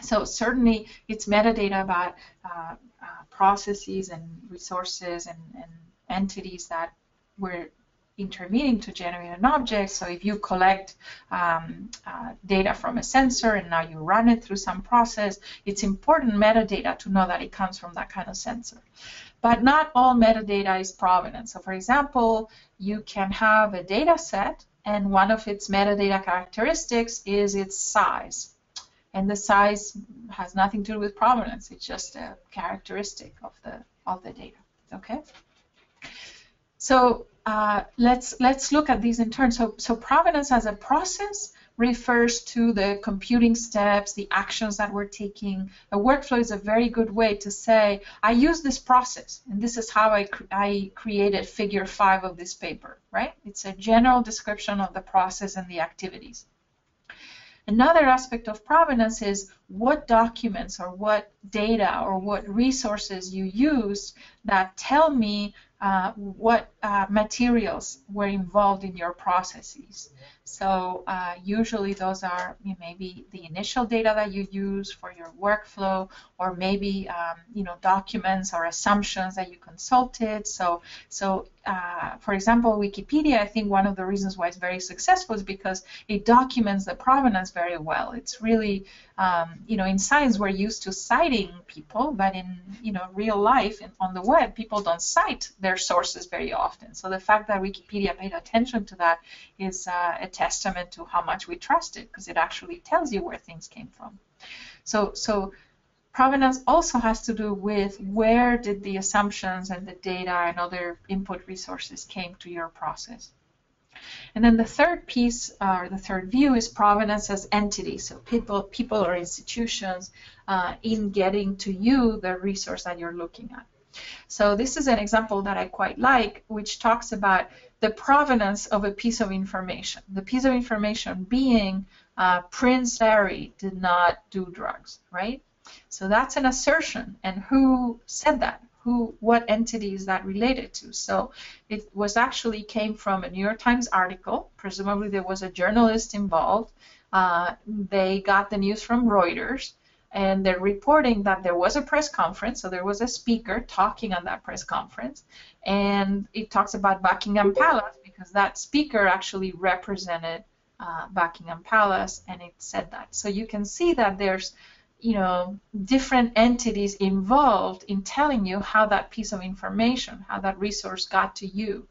So certainly it's metadata about uh, uh, processes and resources and, and, entities that were intervening to generate an object. So if you collect um, uh, data from a sensor and now you run it through some process, it's important metadata to know that it comes from that kind of sensor. But not all metadata is provenance. So for example, you can have a data set and one of its metadata characteristics is its size and the size has nothing to do with provenance. It's just a characteristic of the of the data. Okay. So uh, let's let's look at these in turn. So so provenance as a process refers to the computing steps, the actions that we're taking. A workflow is a very good way to say, I use this process, and this is how I, cr I created figure five of this paper, right? It's a general description of the process and the activities. Another aspect of provenance is what documents or what data or what resources you used that tell me uh, what uh, materials were involved in your processes. So uh, usually those are maybe the initial data that you use for your workflow, or maybe um, you know documents or assumptions that you consulted. So so uh, for example, Wikipedia, I think one of the reasons why it's very successful is because it documents the provenance very well. It's really um, you know, in science we're used to citing people, but in you know real life and on the web, people don't cite their sources very often. So the fact that Wikipedia paid attention to that is uh, a testament to how much we trust it, because it actually tells you where things came from. So so provenance also has to do with where did the assumptions and the data and other input resources came to your process. And then the third piece, uh, or the third view, is provenance as entity. So people, people or institutions uh, in getting to you the resource that you're looking at. So this is an example that I quite like, which talks about the provenance of a piece of information. The piece of information being uh, Prince Harry did not do drugs, right? So that's an assertion. And who said that? who, what entity is that related to? So it was actually came from a New York Times article. Presumably there was a journalist involved. Uh, they got the news from Reuters, and they're reporting that there was a press conference. So there was a speaker talking on that press conference, and it talks about Buckingham Palace because that speaker actually represented uh, Buckingham Palace, and it said that. So you can see that there's you know, different entities involved in telling you how that piece of information, how that resource got to you.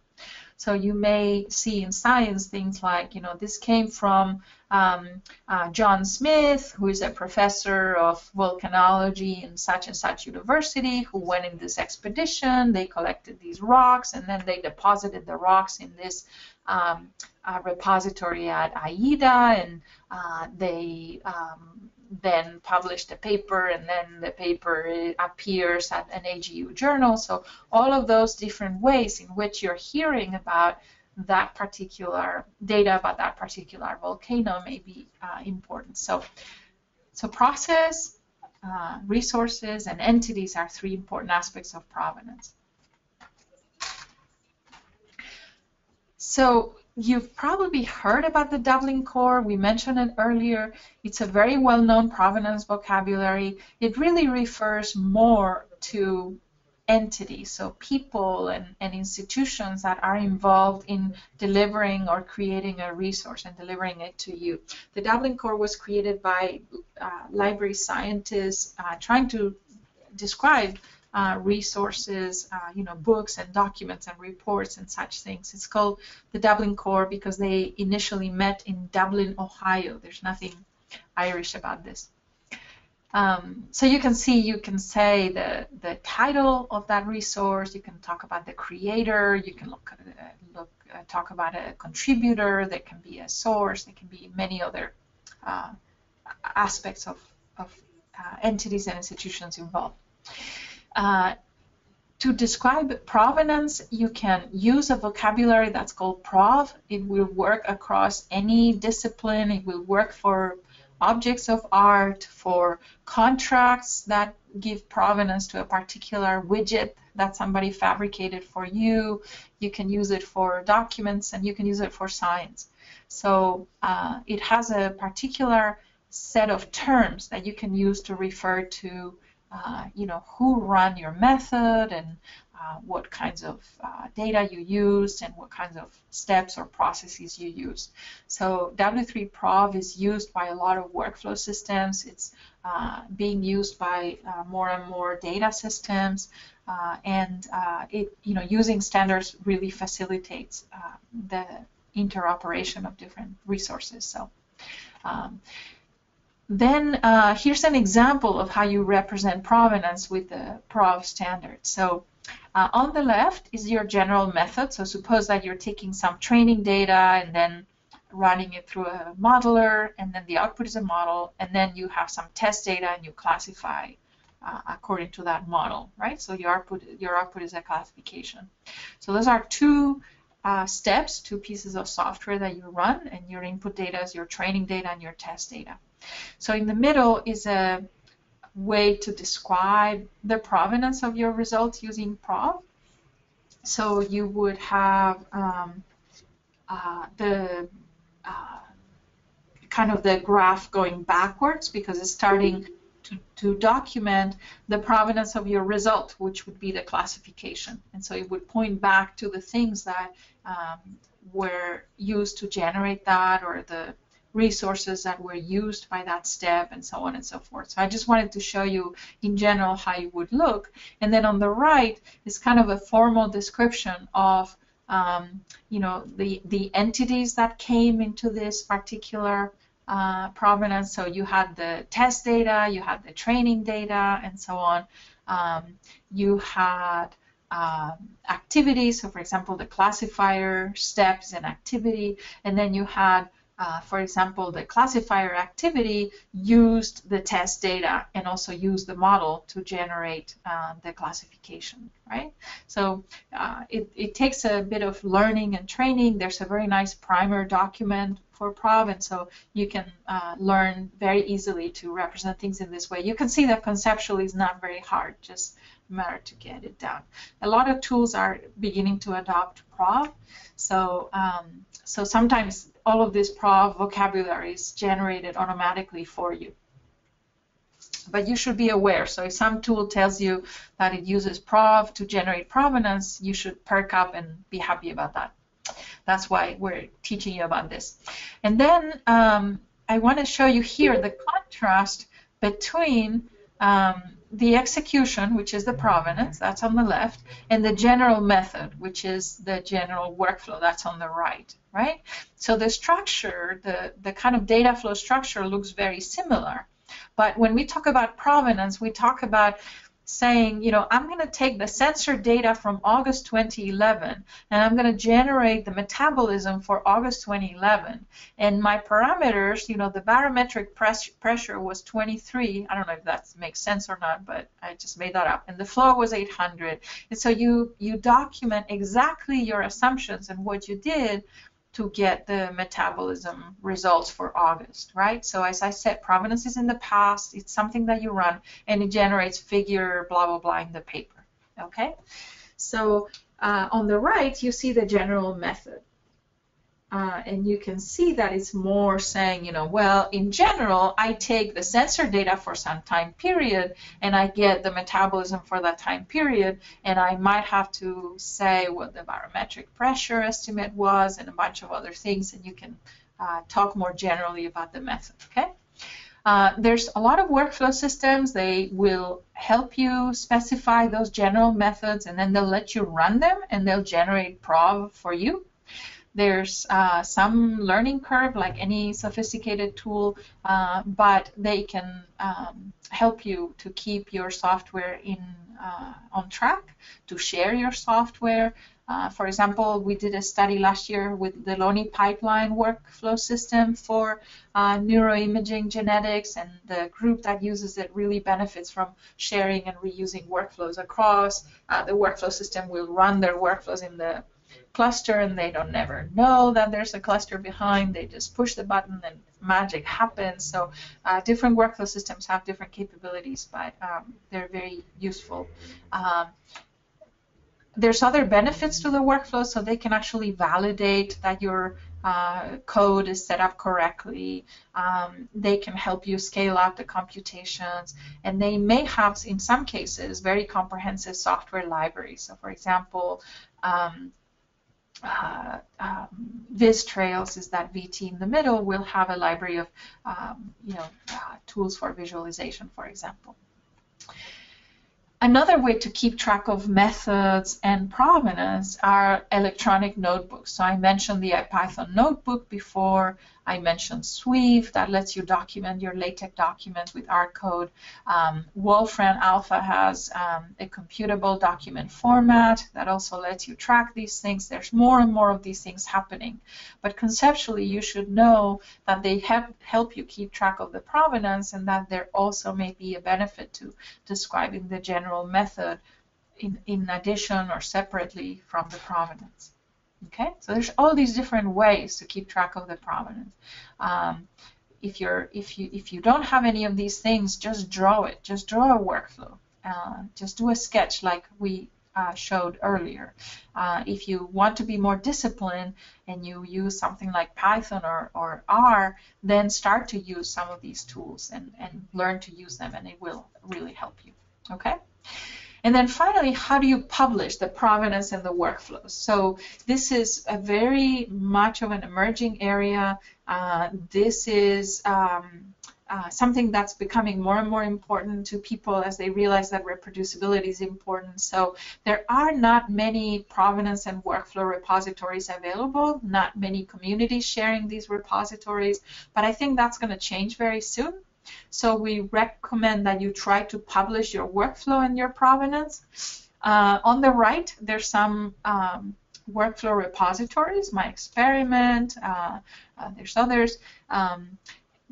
So you may see in science things like, you know, this came from um, uh, John Smith, who is a professor of volcanology in such and such university, who went in this expedition. They collected these rocks, and then they deposited the rocks in this um, uh, repository at IEDA, and uh, they um, then published a paper and then the paper appears at an AGU journal. So all of those different ways in which you're hearing about that particular data about that particular volcano may be uh, important. So, so process, uh, resources, and entities are three important aspects of provenance. So You've probably heard about the Dublin Core. We mentioned it earlier. It's a very well-known provenance vocabulary. It really refers more to entities, so people and, and institutions that are involved in delivering or creating a resource and delivering it to you. The Dublin Core was created by uh, library scientists uh, trying to describe uh, resources, uh, you know, books and documents and reports and such things. It's called the Dublin Core because they initially met in Dublin, Ohio. There's nothing Irish about this. Um, so you can see, you can say the, the title of that resource, you can talk about the creator, you can look, uh, look uh, talk about a contributor, there can be a source, there can be many other uh, aspects of, of uh, entities and institutions involved. Uh, to describe provenance, you can use a vocabulary that's called prov. It will work across any discipline. It will work for objects of art, for contracts that give provenance to a particular widget that somebody fabricated for you. You can use it for documents and you can use it for science. So uh, it has a particular set of terms that you can use to refer to uh, you know, who run your method and uh, what kinds of uh, data you used and what kinds of steps or processes you use. So W3 Prov is used by a lot of workflow systems. It's uh, being used by uh, more and more data systems, and it, you know, using standards really facilitates the interoperation of different resources. So. Um, then uh, here's an example of how you represent provenance with the PROV standard. So uh, on the left is your general method. So suppose that you're taking some training data and then running it through a modeler, and then the output is a model, and then you have some test data and you classify uh, according to that model, right? So your output, your output is a classification. So those are two uh, steps, two pieces of software that you run, and your input data is your training data and your test data. So in the middle is a way to describe the provenance of your results using PROV. So you would have um, uh, the uh, kind of the graph going backwards because it's starting to, to document the provenance of your result, which would be the classification. And so it would point back to the things that um, were used to generate that or the resources that were used by that step and so on and so forth. So I just wanted to show you in general how it would look. And then on the right is kind of a formal description of um, you know the the entities that came into this particular uh, provenance. So you had the test data, you had the training data, and so on. Um, you had um, activities, so for example, the classifier steps and activity, and then you had uh, for example, the classifier activity used the test data and also used the model to generate uh, the classification, right? So uh, it, it takes a bit of learning and training. There's a very nice primer document for PROV, and so you can uh, learn very easily to represent things in this way. You can see that conceptually is not very hard, just matter to get it done. A lot of tools are beginning to adopt PROV, so um, so sometimes all of this PROV vocabulary is generated automatically for you. But you should be aware. So if some tool tells you that it uses PROV to generate provenance, you should perk up and be happy about that. That's why we're teaching you about this. And then um, I want to show you here the contrast between um, the execution, which is the provenance, that's on the left, and the general method, which is the general workflow, that's on the right, right? So the structure, the, the kind of data flow structure looks very similar. But when we talk about provenance, we talk about saying, you know, I'm going to take the sensor data from August 2011 and I'm going to generate the metabolism for August 2011. And my parameters, you know, the barometric press pressure was 23. I don't know if that makes sense or not, but I just made that up. And the flow was 800. And so you you document exactly your assumptions and what you did to get the metabolism results for August, right? So as I said, provenance is in the past, it's something that you run, and it generates figure blah, blah, blah in the paper, okay? So uh, on the right, you see the general method. Uh, and you can see that it's more saying, you know, well, in general, I take the sensor data for some time period and I get the metabolism for that time period, and I might have to say what the barometric pressure estimate was and a bunch of other things, and you can uh, talk more generally about the method, okay? Uh, there's a lot of workflow systems. They will help you specify those general methods, and then they'll let you run them, and they'll generate PROV for you. There's uh, some learning curve, like any sophisticated tool, uh, but they can um, help you to keep your software in uh, on track, to share your software. Uh, for example, we did a study last year with the Loni pipeline workflow system for uh, neuroimaging genetics, and the group that uses it really benefits from sharing and reusing workflows across. The workflow system will run their workflows in the cluster and they don't never know that there's a cluster behind. They just push the button and magic happens. So uh, different workflow systems have different capabilities, but um, they're very useful. Um, there's other benefits to the workflow, so they can actually validate that your uh, code is set up correctly. Um, they can help you scale out the computations, and they may have, in some cases, very comprehensive software libraries. So, for example, um, uh, um, VisTrails is that VT in the middle will have a library of um, you know uh, tools for visualization, for example. Another way to keep track of methods and provenance are electronic notebooks. So I mentioned the IPython notebook before. I mentioned Sweave that lets you document your LaTeX document with R code. Um, Wolfram Alpha has um, a computable document format that also lets you track these things. There's more and more of these things happening. But conceptually, you should know that they help, help you keep track of the provenance and that there also may be a benefit to describing the general method in, in addition or separately from the provenance. Okay, so there's all these different ways to keep track of the provenance. Um, if you're if you if you don't have any of these things, just draw it. Just draw a workflow. Uh, just do a sketch like we uh, showed earlier. Uh, if you want to be more disciplined and you use something like Python or, or R, then start to use some of these tools and, and learn to use them and it will really help you. Okay? And then finally, how do you publish the provenance and the workflows? So this is a very much of an emerging area. Uh, this is um, uh, something that's becoming more and more important to people as they realize that reproducibility is important. So there are not many provenance and workflow repositories available, not many communities sharing these repositories, but I think that's going to change very soon. So we recommend that you try to publish your workflow and your provenance. Uh, on the right, there's some um, workflow repositories, MyExperiment, uh, uh, there's others. Um,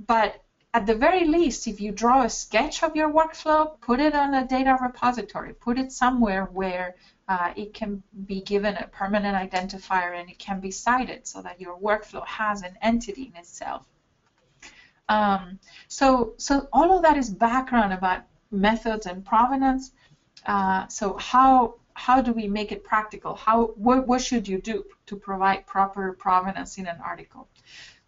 but at the very least, if you draw a sketch of your workflow, put it on a data repository. Put it somewhere where uh, it can be given a permanent identifier and it can be cited so that your workflow has an entity in itself. Um, so, so all of that is background about methods and provenance. Uh, so how how do we make it practical? How what, what should you do to provide proper provenance in an article?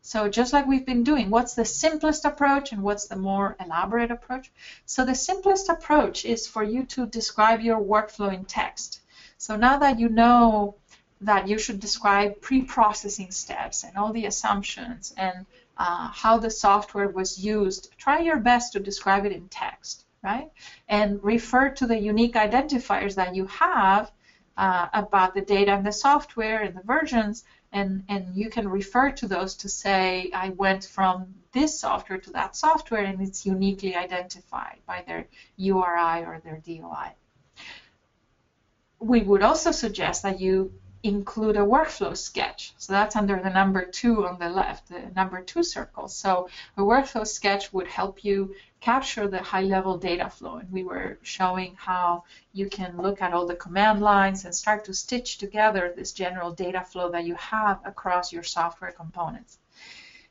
So just like we've been doing, what's the simplest approach and what's the more elaborate approach? So the simplest approach is for you to describe your workflow in text. So now that you know that you should describe pre-processing steps and all the assumptions and uh, how the software was used, try your best to describe it in text, right? And refer to the unique identifiers that you have uh, about the data and the software and the versions and, and you can refer to those to say, I went from this software to that software, and it's uniquely identified by their URI or their DOI. We would also suggest that you include a workflow sketch. So that's under the number two on the left, the number two circle. So a workflow sketch would help you capture the high-level data flow. And we were showing how you can look at all the command lines and start to stitch together this general data flow that you have across your software components.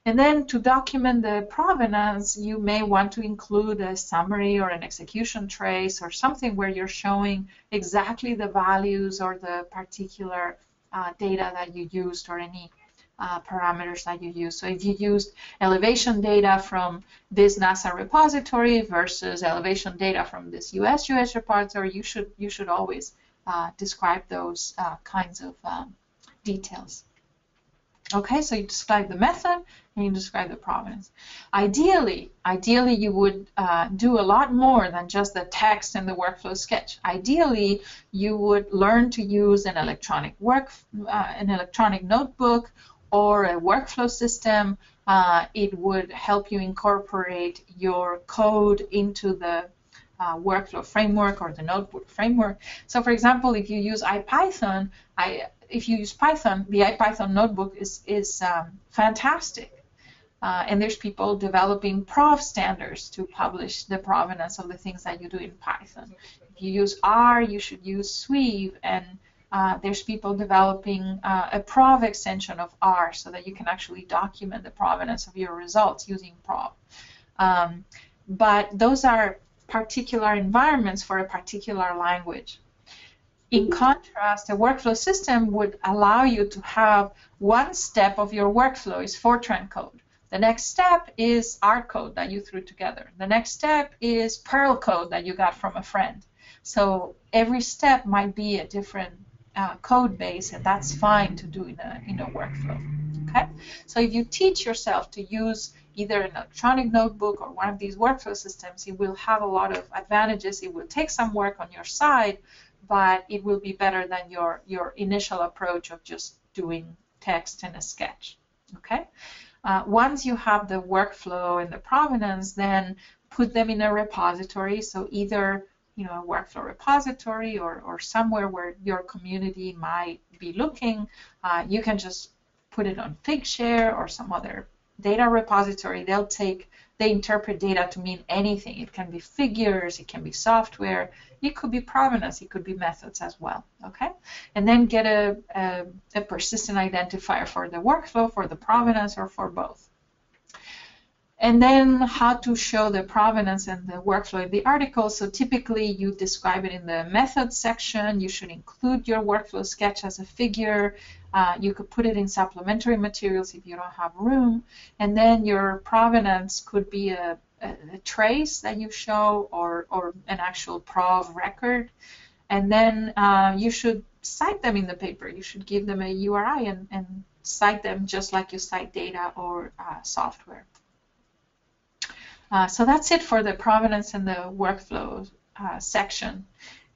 And then to document the provenance, you may want to include a summary or an execution trace or something where you're showing exactly the values or the particular uh, data that you used or any uh, parameters that you use. So if you used elevation data from this NASA repository versus elevation data from this US US repository, you should you should always uh, describe those uh, kinds of um, details. Okay, so you describe the method and you describe the provenance. Ideally, ideally you would uh, do a lot more than just the text and the workflow sketch. Ideally, you would learn to use an electronic work, uh, an electronic notebook or a workflow system. Uh, it would help you incorporate your code into the uh, workflow framework or the notebook framework. So for example, if you use IPython, I, if you use Python, the IPython notebook is, is um, fantastic. Uh, and there's people developing prov standards to publish the provenance of the things that you do in Python. If you use R, you should use Sweave, and uh, there's people developing uh, a prov extension of R so that you can actually document the provenance of your results using prov. Um, but those are particular environments for a particular language. In contrast, a workflow system would allow you to have one step of your workflow is Fortran code. The next step is R code that you threw together. The next step is Perl code that you got from a friend. So every step might be a different uh, code base, and that's fine to do in a, in a workflow. Okay? So if you teach yourself to use either an electronic notebook or one of these workflow systems, it will have a lot of advantages. It will take some work on your side, but it will be better than your, your initial approach of just doing text and a sketch. Okay? Uh, once you have the workflow and the provenance, then put them in a repository. So either you know a workflow repository or, or somewhere where your community might be looking, uh, you can just put it on Figshare or some other data repository. They'll take they interpret data to mean anything. It can be figures, it can be software, it could be provenance, it could be methods as well. Okay, and then get a, a, a persistent identifier for the workflow, for the provenance, or for both. And then how to show the provenance and the workflow in the article. So typically you describe it in the methods section. You should include your workflow sketch as a figure. Uh, you could put it in supplementary materials if you don't have room. And then your provenance could be a, a, trace that you show or, or an actual prov record. And then uh, you should cite them in the paper. You should give them a URI and, and cite them just like you cite data or uh, software. Uh, so that's it for the provenance and the workflow uh, section.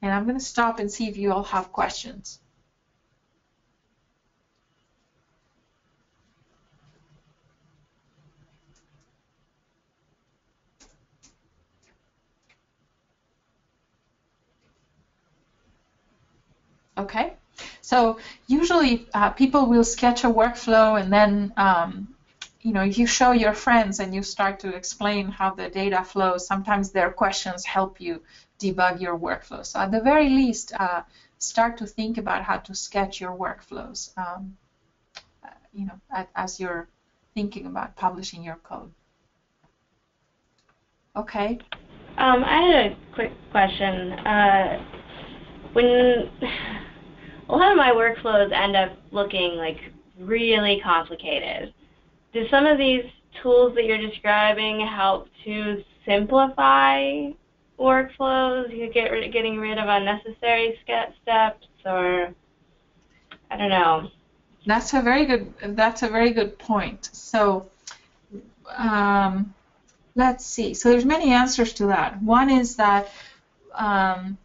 And I'm going to stop and see if you all have questions. Okay, so usually uh, people will sketch a workflow and then um, you know, you show your friends and you start to explain how the data flows, sometimes their questions help you debug your workflow. So at the very least, uh, start to think about how to sketch your workflows, um, you know, as you're thinking about publishing your code. Okay. Um, I had a quick question. Uh, when a lot of my workflows end up looking like really complicated, do some of these tools that you're describing help to simplify workflows? You get getting rid of unnecessary steps, or I don't know. That's a very good. That's a very good point. So, um, let's see. So there's many answers to that. One is that um,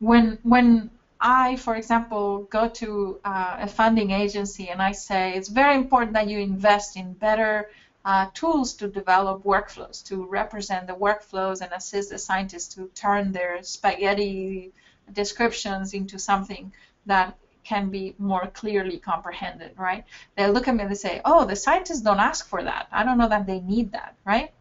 when when I, for example, go to uh, a funding agency and I say it's very important that you invest in better uh, tools to develop workflows, to represent the workflows and assist the scientists to turn their spaghetti descriptions into something that can be more clearly comprehended, right? They look at me and they say, oh, the scientists don't ask for that. I don't know that they need that, right?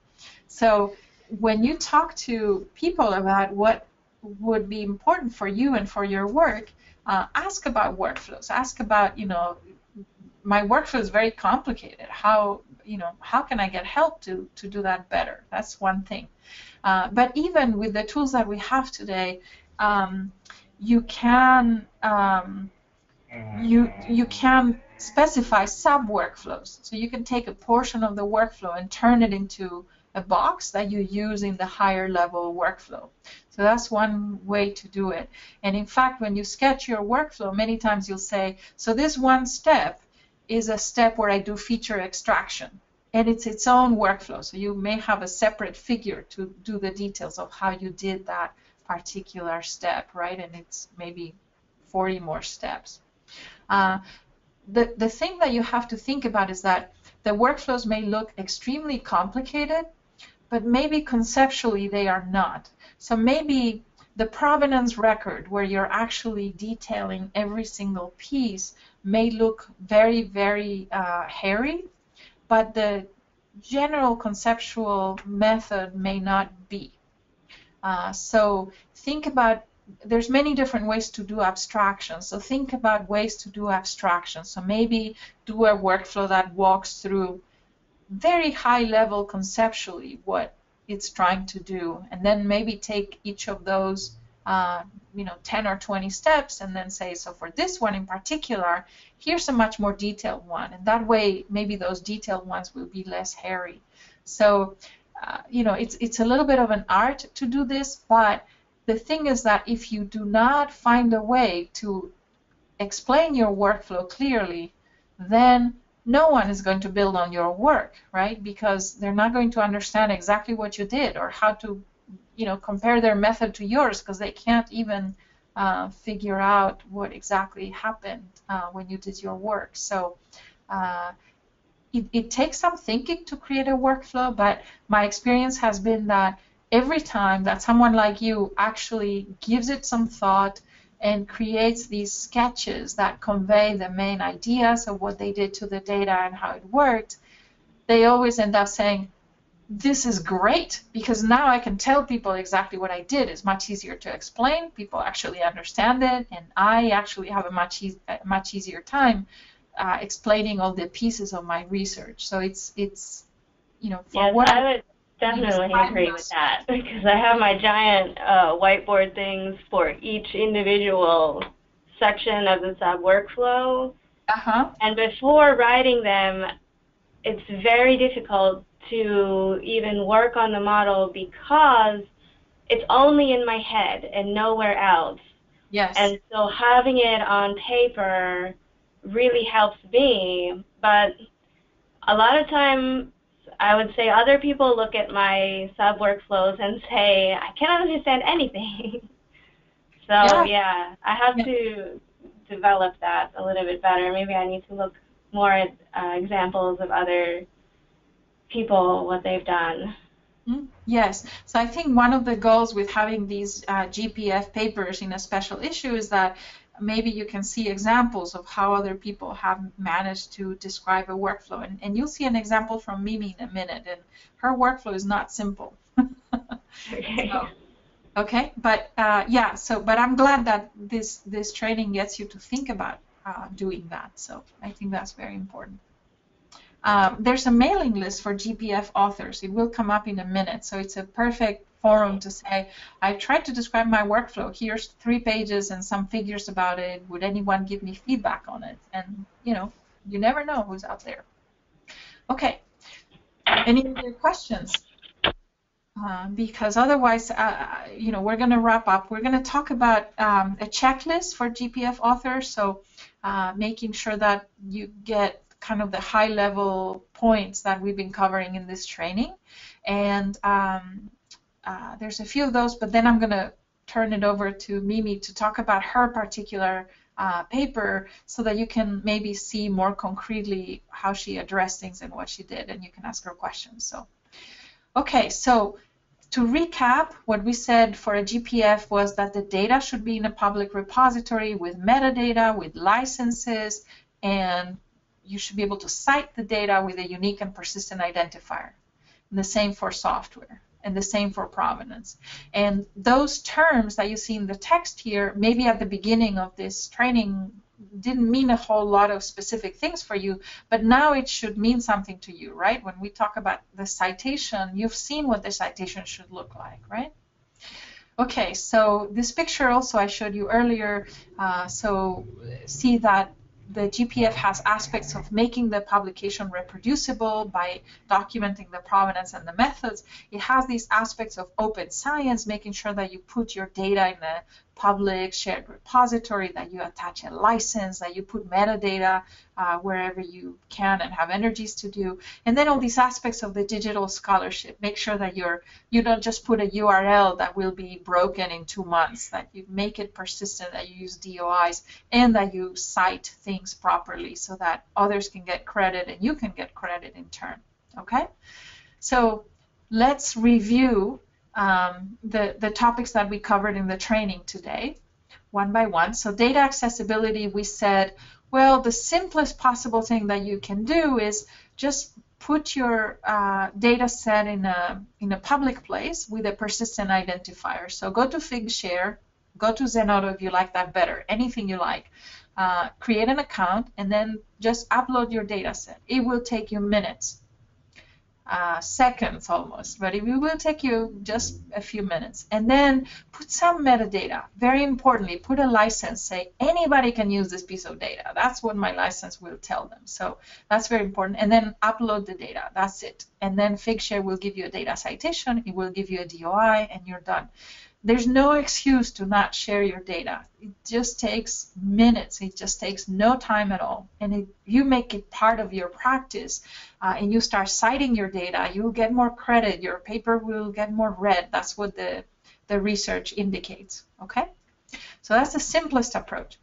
So when you talk to people about what would be important for you and for your work, uh, ask about workflows. Ask about, you know, my workflow is very complicated. How, you know, how can I get help to, to do that better? That's one thing. Uh, but even with the tools that we have today, um, you can um, you you can specify sub workflows. So you can take a portion of the workflow and turn it into a box that you use in the higher level workflow. So that's one way to do it. And in fact, when you sketch your workflow, many times you'll say, so this one step is a step where I do feature extraction. And it's its own workflow. So you may have a separate figure to do the details of how you did that particular step, right? And it's maybe 40 more steps. Uh, the, the thing that you have to think about is that the workflows may look extremely complicated, but maybe conceptually they are not. So maybe the provenance record, where you're actually detailing every single piece, may look very, very uh, hairy, but the general conceptual method may not be. Uh, so think about there's many different ways to do abstraction. So think about ways to do abstraction. So maybe do a workflow that walks through very high level conceptually what it's trying to do, and then maybe take each of those, uh, you know, 10 or 20 steps, and then say, so for this one in particular, here's a much more detailed one, and that way maybe those detailed ones will be less hairy. So, uh, you know, it's it's a little bit of an art to do this, but the thing is that if you do not find a way to explain your workflow clearly, then no one is going to build on your work, right? Because they're not going to understand exactly what you did or how to, you know, compare their method to yours because they can't even uh, figure out what exactly happened uh, when you did your work. So uh, it, it takes some thinking to create a workflow, but my experience has been that every time that someone like you actually gives it some thought, and creates these sketches that convey the main ideas of what they did to the data and how it worked, they always end up saying, this is great because now I can tell people exactly what I did. It's much easier to explain. People actually understand it, and I actually have a much e- much easier time uh, explaining all the pieces of my research. So it's it's you know for Yes, what I would definitely agree with that [LAUGHS] because I have my giant uh, whiteboard things for each individual section of the sub workflow. uh huh And before writing them, it's very difficult to even work on the model because it's only in my head and nowhere else. yes And so having it on paper really helps me. But a lot of times, I would say other people look at my sub workflows and say, I cannot understand anything. [LAUGHS] so, Yeah. yeah. I have Yeah. to develop that a little bit better. Maybe I need to look more at uh, examples of other people, what they've done. Mm, Yes. So I think one of the goals with having these uh, GPF papers in a special issue is that maybe you can see examples of how other people have managed to describe a workflow. And, and you'll see an example from Mimi in a minute. And her workflow is not simple. Okay. [LAUGHS] So, okay. But uh, yeah, so, but I'm glad that this, this training gets you to think about uh, doing that. So I think that's very important. Um, there's a mailing list for GPF authors. It will come up in a minute, so it's a perfect forum to say, I tried to describe my workflow. Here's three pages and some figures about it. Would anyone give me feedback on it? And, you know, you never know who's out there. Okay. Any other questions? Uh, because otherwise, uh, you know, we're going to wrap up. We're going to talk about um, a checklist for GPF authors. So uh, making sure that you get kind of the high level points that we've been covering in this training. And um, uh, there's a few of those, but then I'm going to turn it over to Mimi to talk about her particular uh, paper so that you can maybe see more concretely how she addressed things and what she did, and you can ask her questions. So, okay, so to recap, what we said for a GPF was that the data should be in a public repository with metadata, with licenses, and you should be able to cite the data with a unique and persistent identifier. And the same for software, and the same for provenance. And those terms that you see in the text here, maybe at the beginning of this training, didn't mean a whole lot of specific things for you, but now it should mean something to you, right? When we talk about the citation, you've seen what the citation should look like, right? Okay, so this picture also I showed you earlier, uh, so see that the GPF has aspects of making the publication reproducible by documenting the provenance and the methods. It has these aspects of open science, making sure that you put your data in a public shared repository, that you attach a license, that you put metadata uh, wherever you can and have energies to do. And then all these aspects of the digital scholarship. Make sure that you're you don't just put a URL that will be broken in two months, that you make it persistent, that you use DOIs, and that you cite things properly so that others can get credit and you can get credit in turn. Okay? So let's review um, the, the topics that we covered in the training today, one by one. So data accessibility, we said, well, the simplest possible thing that you can do is just put your uh, data set in a, in a public place with a persistent identifier. So go to Figshare, go to Zenodo if you like that better, anything you like. Uh, create an account and then just upload your data set. It will take you minutes uh, seconds almost, but it will take you just a few minutes. And then put some metadata. Very importantly, put a license. Say anybody can use this piece of data. That's what my license will tell them. So that's very important. And then upload the data. That's it. And then Figshare will give you a data citation. It will give you a DOI, and you're done. There's no excuse to not share your data. It just takes minutes. It just takes no time at all. And if you make it part of your practice uh, and you start citing your data, you'll get more credit. Your paper will get more read. That's what the, the research indicates. Okay? So that's the simplest approach.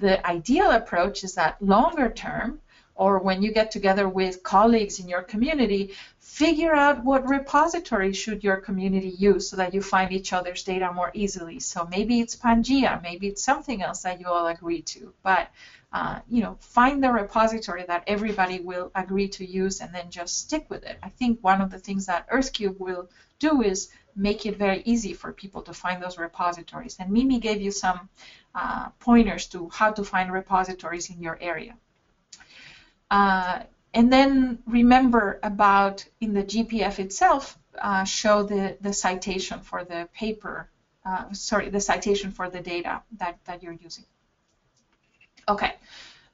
The ideal approach is that longer term, or when you get together with colleagues in your community, figure out what repository should your community use so that you find each other's data more easily. So maybe it's PANGAEA, maybe it's something else that you all agree to, but uh, you know, find the repository that everybody will agree to use and then just stick with it. I think one of the things that EarthCube will do is make it very easy for people to find those repositories. And Mimi gave you some uh, pointers to how to find repositories in your area. Uh, and then remember about in the GPF itself, uh, show the, the citation for the paper, uh, sorry, the citation for the data that, that you're using. Okay,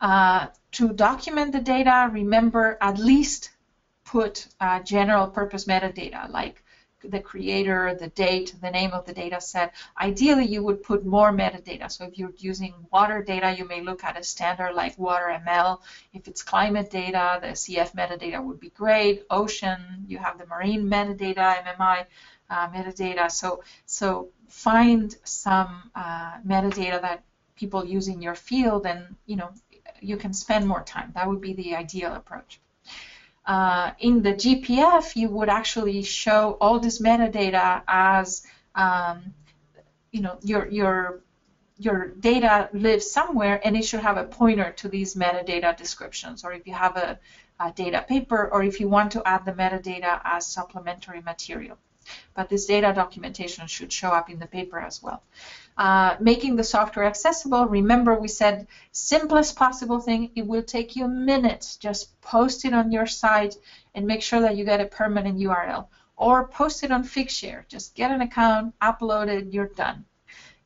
uh, to document the data, remember at least put uh, general purpose metadata like the creator, the date, the name of the data set. Ideally, you would put more metadata. So if you're using water data, you may look at a standard like WaterML. If it's climate data, the CF metadata would be great. Ocean, you have the marine metadata, MMI uh, metadata. So, so find some uh, metadata that people use in your field and, you know, you can spend more time. That would be the ideal approach. Uh, in the GPF, you would actually show all this metadata as, um, you know, your your your data lives somewhere, and it should have a pointer to these metadata descriptions. Or if you have a, a data paper, or if you want to add the metadata as supplementary material. But this data documentation should show up in the paper as well. Uh, making the software accessible, remember we said simplest possible thing, it will take you minutes. Just post it on your site and make sure that you get a permanent URL. Or post it on Figshare. Just get an account, upload it, you're done.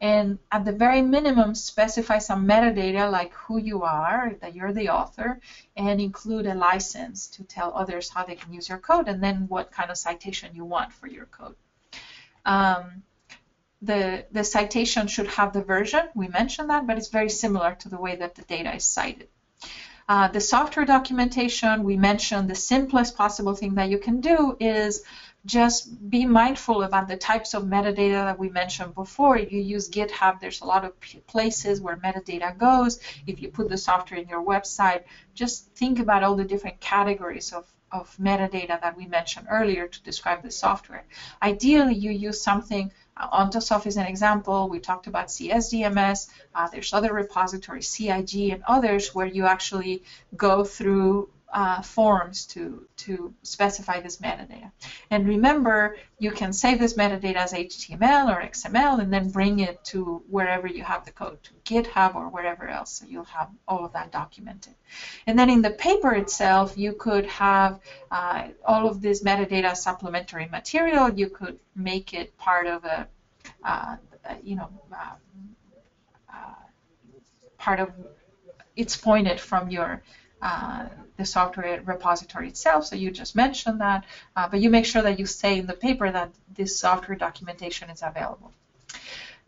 And at the very minimum, specify some metadata like who you are, that you're the author, and include a license to tell others how they can use your code and then what kind of citation you want for your code. Um, the, the citation should have the version, we mentioned that, but it's very similar to the way that the data is cited. Uh, the software documentation, we mentioned the simplest possible thing that you can do is just be mindful about the types of metadata that we mentioned before. If you use GitHub, there's a lot of places where metadata goes. If you put the software in your website, just think about all the different categories of of metadata that we mentioned earlier to describe the software. Ideally, you use something, uh, OntoSoft is an example, we talked about CSDMS, uh, there's other repositories, CIG and others, where you actually go through uh, forms to, to specify this metadata. And remember, you can save this metadata as HTML or XML and then bring it to wherever you have the code, to GitHub or wherever else. So you'll have all of that documented. And then in the paper itself, you could have uh, all of this metadata supplementary material. You could make it part of a, uh, you know, uh, uh, part of, it's pointed from your uh, the software repository itself, so you just mentioned that, uh, but you make sure that you say in the paper that this software documentation is available.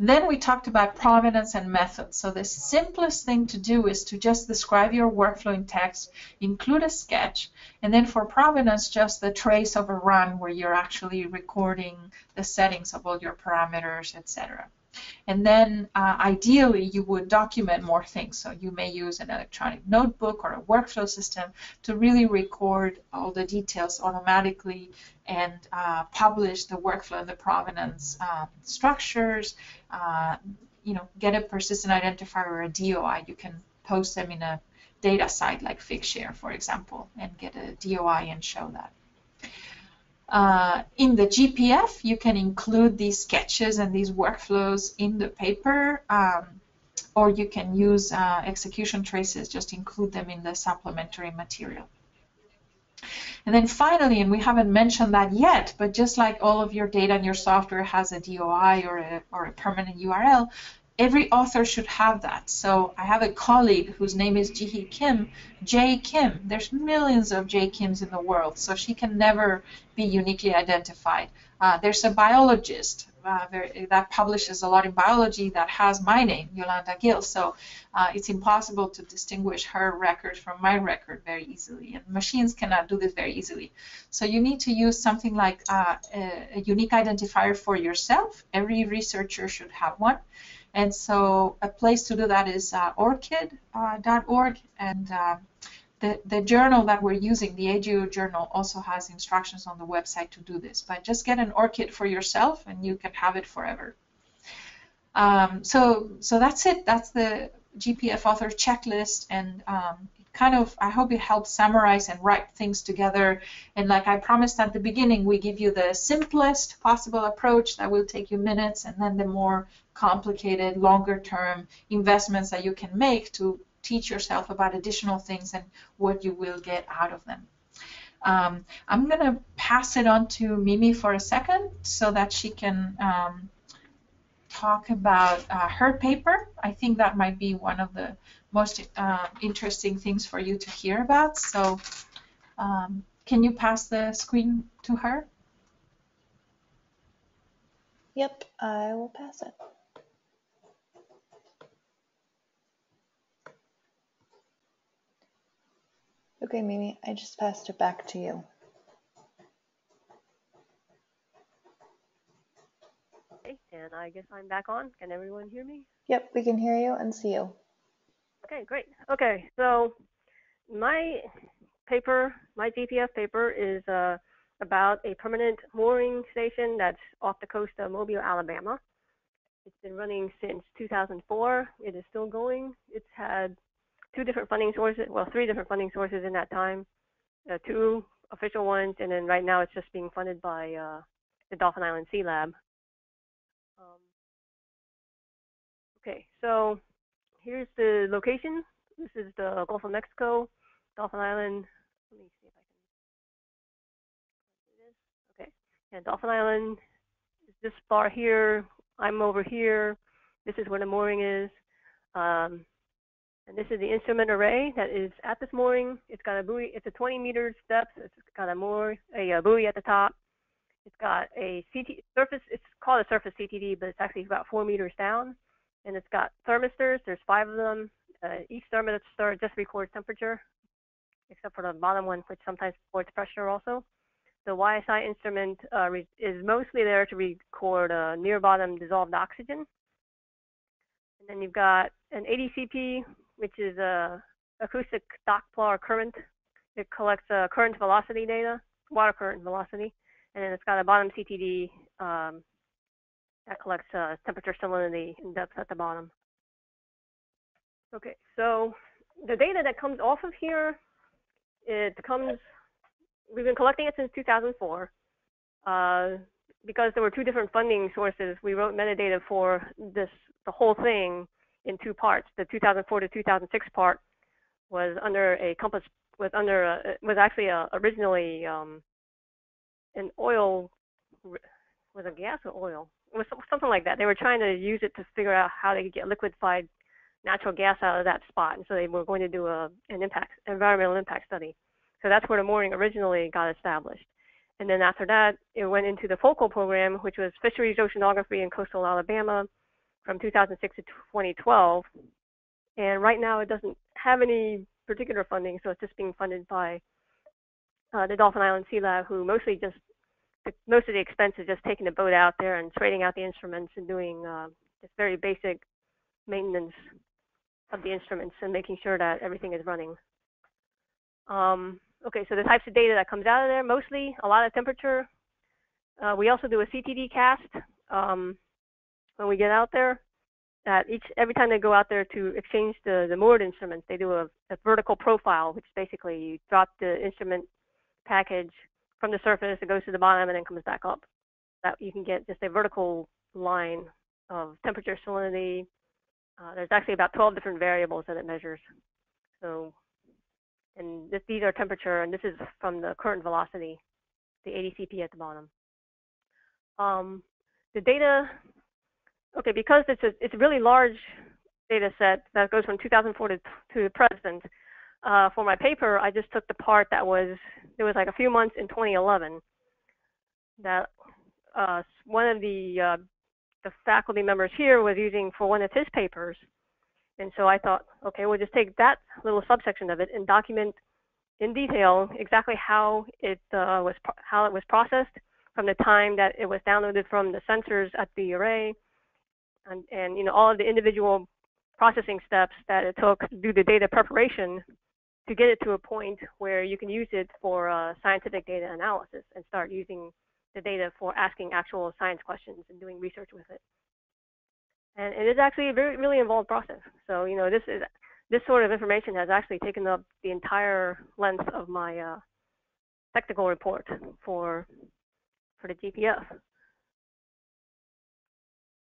Then we talked about provenance and methods. So the simplest thing to do is to just describe your workflow in text, include a sketch, and then for provenance, just the trace of a run where you're actually recording the settings of all your parameters, etc. And then uh, ideally you would document more things. So you may use an electronic notebook or a workflow system to really record all the details automatically and uh, publish the workflow and the provenance uh, structures. You know, get a persistent identifier or a DOI. You can post them in a data site like Figshare, for example, and get a DOI and show that. Uh, in the GPF, you can include these sketches and these workflows in the paper, um, or you can use uh, execution traces, just include them in the supplementary material. And then finally, and we haven't mentioned that yet, but just like all of your data and your software has a DOI or a, or a permanent URL, every author should have that. So I have a colleague whose name is Jihie Kim, J Kim. There's millions of J Kims in the world, so she can never be uniquely identified. Uh, there's a biologist uh, very, that publishes a lot in biology that has my name, Yolanda Gil. So uh, it's impossible to distinguish her record from my record very easily, and machines cannot do this very easily. So you need to use something like uh, a, a unique identifier for yourself. Every researcher should have one. And so a place to do that is uh, ORCID.org, uh, and uh, the, the journal that we're using, the AGU journal, also has instructions on the website to do this. But just get an ORCID for yourself and you can have it forever. Um, so, so that's it. That's the GPF author checklist. And um, kind of, I hope it helps summarize and write things together. And like I promised at the beginning, we give you the simplest possible approach that will take you minutes and then the more complicated, longer term investments that you can make to teach yourself about additional things and what you will get out of them. Um, I'm going to pass it on to Mimi for a second so that she can um, talk about uh, her paper. I think that might be one of the most uh, interesting things for you to hear about. So um, can you pass the screen to her? Yep, I will pass it. Okay, Mimi, I just passed it back to you. Okay, and I guess I'm back on. Can everyone hear me? Yep, we can hear you and see you. Okay, great. Okay, so my paper, my GPF paper is uh, about a permanent mooring station that's off the coast of Mobile, Alabama. It's been running since 2004. It is still going. It's had two different funding sources, well, three different funding sources in that time, uh, two official ones, and then right now it's just being funded by uh, the Dauphin Island Sea Lab. Um, okay, so here's the location. This is the Gulf of Mexico, Dauphin Island. Let me see if I can. Okay, yeah, Dauphin Island is this far here. I'm over here. This is where the mooring is. Um, and this is the instrument array that is at this mooring. It's got a buoy. It's a 20 meter depth. It's got a moor, a, a buoy at the top. It's got a CT surface. It's called a surface CTD, but it's actually about four meters down. And it's got thermistors. There's five of them. Uh, each thermistor just records temperature, except for the bottom one, which sometimes records pressure also. The YSI instrument uh, is mostly there to record uh, near bottom dissolved oxygen. And then you've got an ADCP, which is a acoustic Doppler current. It collects uh, current velocity data, water current velocity, and then it's got a bottom CTD um, that collects uh, temperature, salinity, and depth at the bottom. Okay, so the data that comes off of here, it comes, we've been collecting it since 2004. Uh, because there were two different funding sources, we wrote metadata for this, the whole thing in two parts. The 2004 to 2006 part was under a compass was under a, was actually a, originally um, an oil was a gas or oil it was something like that. They were trying to use it to figure out how they could get liquefied natural gas out of that spot, and so they were going to do a an impact environmental impact study. So that's where the mooring originally got established. And then after that, it went into the FOCAL program, which was fisheries oceanography and coastal Alabama, from 2006 to 2012. And right now it doesn't have any particular funding, so it's just being funded by uh, the Dauphin Island Sea Lab, who mostly just, most of the expense is just taking the boat out there and trading out the instruments and doing uh, just very basic maintenance of the instruments and making sure that everything is running. Um, okay, so the types of data that comes out of there, mostly a lot of temperature. Uh, we also do a CTD cast. Um, when we get out there each every time they go out there to exchange the, the moored instruments, they do a, a vertical profile, which basically you drop the instrument package from the surface, it goes to the bottom, and then comes back up. That you can get just a vertical line of temperature, salinity. Uh, there's actually about 12 different variables that it measures. So, and this, these are temperature, and this is from the current velocity, the ADCP at the bottom. Um, the data Okay, because it's a it's a really large data set that goes from 2004 to, to the present. Uh, for my paper, I just took the part that was there was like a few months in 2011 that uh, one of the uh, the faculty members here was using for one of his papers, and so I thought, okay, we'll just take that little subsection of it and document in detail exactly how it uh, was how it was processed from the time that it was downloaded from the sensors at the array and, and you know all of the individual processing steps that it took to do the data preparation to get it to a point where you can use it for uh, scientific data analysis and start using the data for asking actual science questions and doing research with it. And it is actually a very really involved process. So you know this is this sort of information has actually taken up the entire length of my uh, technical report for for the GPF.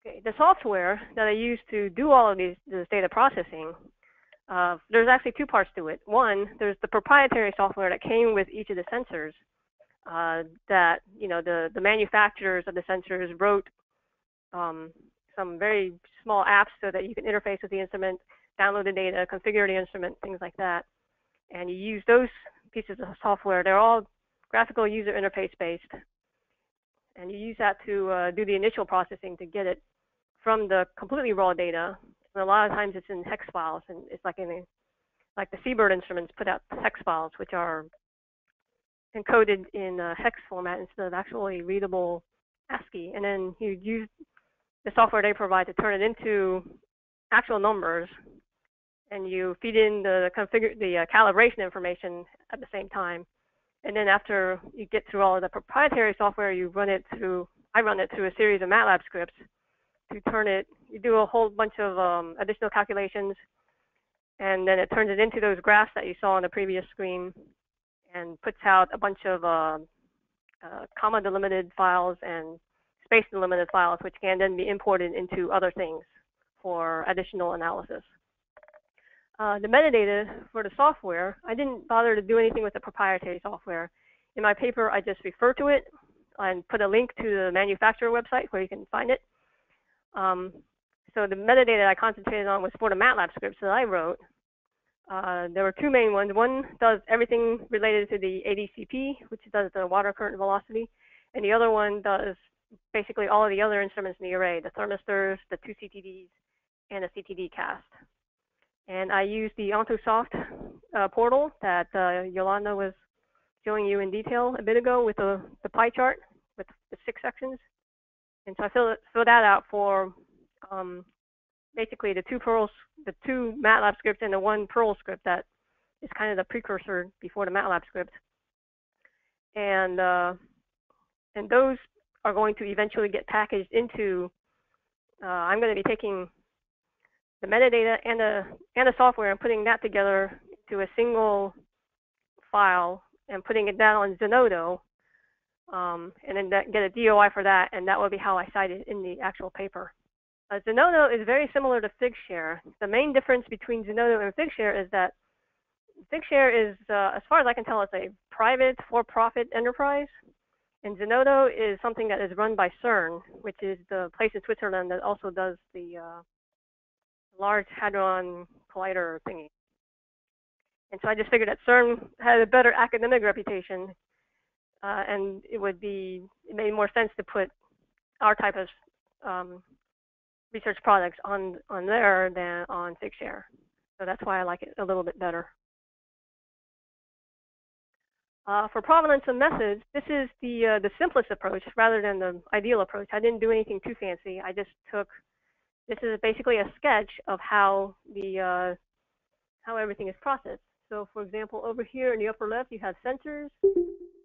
The software that I use to do all of these this data processing, uh, there's actually two parts to it. One, there's the proprietary software that came with each of the sensors uh, that you know the the manufacturers of the sensors wrote um, some very small apps so that you can interface with the instrument, download the data, configure the instrument, things like that. And you use those pieces of software. They're all graphical user interface based. And you use that to uh, do the initial processing to get it from the completely raw data. And a lot of times it's in hex files, and it's like in a, like the Seabird instruments put out hex files, which are encoded in uh, hex format instead of actually readable ASCII. And then you use the software they provide to turn it into actual numbers, and you feed in the configure the uh, calibration information at the same time. And then after you get through all of the proprietary software, you run it through. I run it through a series of MATLAB scripts to turn it. You do a whole bunch of um, additional calculations, and then it turns it into those graphs that you saw on the previous screen, and puts out a bunch of uh, uh, comma delimited files and space delimited files, which can then be imported into other things for additional analysis. Uh, the metadata for the software, I didn't bother to do anything with the proprietary software. In my paper, I just refer to it and put a link to the manufacturer website where you can find it. Um, so the metadata I concentrated on was for the MATLAB scripts that I wrote. Uh, there were two main ones. One does everything related to the ADCP, which does the water current velocity, and the other one does basically all of the other instruments in the array, the thermistors, the two CTDs, and a CTD cast. And I used the OntoSoft uh, portal that uh, Yolanda was showing you in detail a bit ago with the, the pie chart with the six sections. And so I filled, filled that out for um, basically the two Perls, the two MATLAB scripts and the one Perl script that is kind of the precursor before the MATLAB script. And uh, and those are going to eventually get packaged into, uh, I'm going to be taking the metadata and the, and the software and putting that together to a single file and putting it down on Zenodo, um, and then that, get a DOI for that, and that will be how I cite it in the actual paper. Uh, Zenodo is very similar to Figshare. The main difference between Zenodo and Figshare is that Figshare is, uh, as far as I can tell, it's a private for-profit enterprise, and Zenodo is something that is run by CERN, which is the place in Switzerland that also does the uh, Large Hadron Collider thingy. And so I just figured that CERN had a better academic reputation, uh, and it would be it made more sense to put our type of um, research products on on there than on Figshare. So that's why I like it a little bit better. Uh, for provenance and methods, this is the uh, the simplest approach rather than the ideal approach. I didn't do anything too fancy. I just took this is basically a sketch of how the uh, how everything is processed. So, for example, over here in the upper left, you have sensors,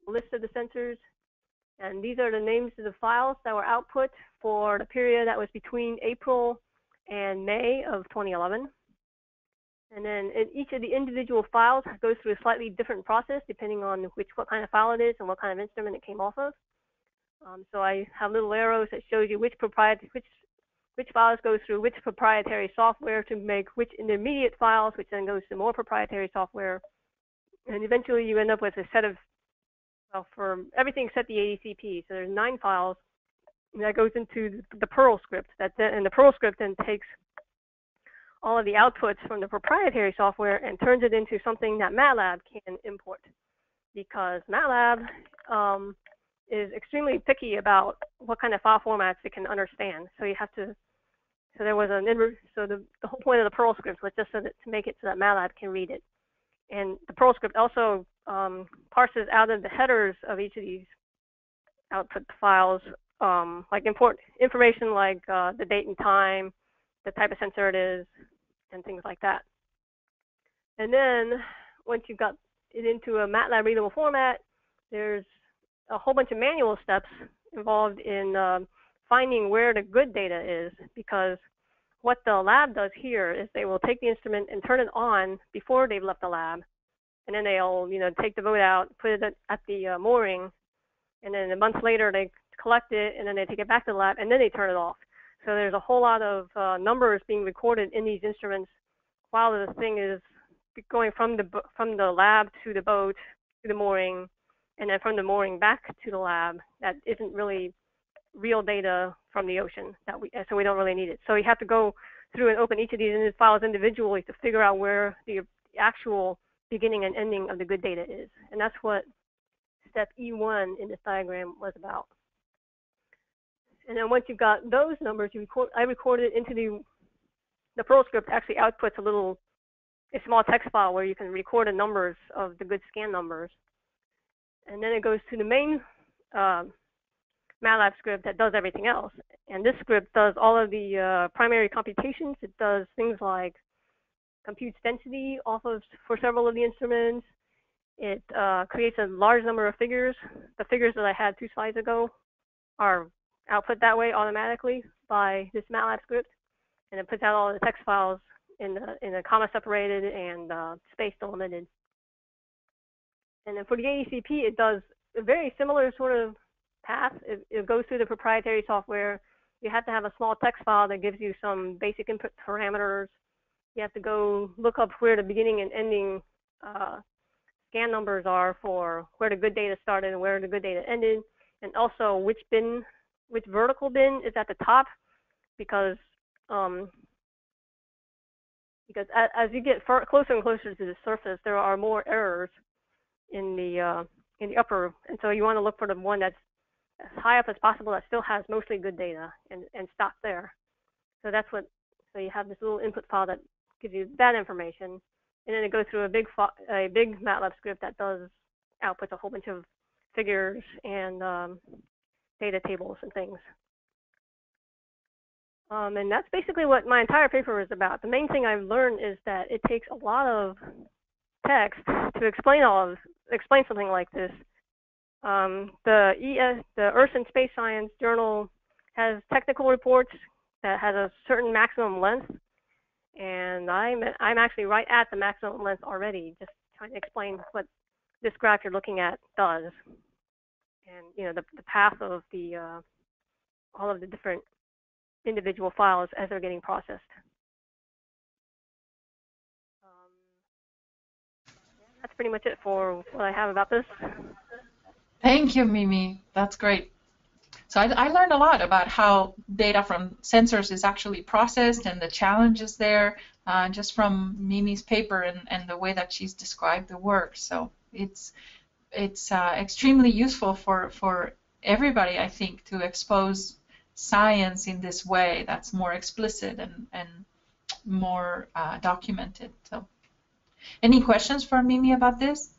list of the sensors, and these are the names of the files that were output for the period that was between April and May of 2011. And then each of the individual files goes through a slightly different process depending on which what kind of file it is and what kind of instrument it came off of. Um, so I have little arrows that shows you which proprietary which which files go through which proprietary software to make which intermediate files, which then goes to more proprietary software. And eventually you end up with a set of, well, for everything except the ADCP. So there's nine files that goes into the Perl script. That then, and the Perl script then takes all of the outputs from the proprietary software and turns it into something that MATLAB can import because MATLAB um, is extremely picky about what kind of file formats it can understand. So you have to, so there was an, so the, the whole point of the Perl script was just so that, to make it so that MATLAB can read it. And the Perl script also um, parses out of the headers of each of these output files, um, like import information like uh, the date and time, the type of sensor it is, and things like that. And then once you've got it into a MATLAB readable format, there's a whole bunch of manual steps involved in um, finding where the good data is because what the lab does here is they will take the instrument and turn it on before they've left the lab, and then they'll you know take the boat out, put it at the uh, mooring, and then a month later they collect it, and then they take it back to the lab, and then they turn it off. So there's a whole lot of uh, numbers being recorded in these instruments while the thing is going from the from the lab to the boat to the mooring, and then from the mooring back to the lab. That isn't really real data from the ocean that we so we don't really need it. So you have to go through and open each of these files individually to figure out where the actual beginning and ending of the good data is, and that's what step E1 in this diagram was about. And then once you've got those numbers, you record, I recorded into the, the Perl script actually outputs a little, a small text file where you can record the numbers of the good scan numbers. And then it goes to the main uh, MATLAB script that does everything else. And this script does all of the uh, primary computations. It does things like computes density off of for several of the instruments. It uh, creates a large number of figures. The figures that I had two slides ago are output that way automatically by this MATLAB script, and it puts out all the text files in the in a comma separated and uh, space delimited. And then for the ADCP, it does a very similar sort of path. It, it goes through the proprietary software. You have to have a small text file that gives you some basic input parameters. You have to go look up where the beginning and ending uh, scan numbers are for where the good data started and where the good data ended, and also which bin which vertical bin is at the top because um, because as, you get closer and closer to the surface, there are more errors in the uh, in the upper, and so you want to look for the one that's as high up as possible that still has mostly good data and and stop there. So that's what. So you have this little input file that gives you that information, and then it goes through a big a big MATLAB script that does outputs a whole bunch of figures and um, data tables and things. Um, and that's basically what my entire paper is about. The main thing I've learned is that it takes a lot of text to explain all of explain something like this. Um, the ES, the Earth and Space Science Journal has technical reports that has a certain maximum length, and I'm I'm actually right at the maximum length already, just trying to explain what this graph you're looking at does and you know the, the path of the uh, all of the different individual files as they're getting processed. Um, that's pretty much it for what I have about this. Thank you, Mimi. That's great. So I, I, learned a lot about how data from sensors is actually processed and the challenges there, uh, just from Mimi's paper and, and the way that she's described the work. So it's it's uh, extremely useful for for everybody, I think, to expose science in this way that's more explicit and and more uh, documented. So, any questions for Mimi about this?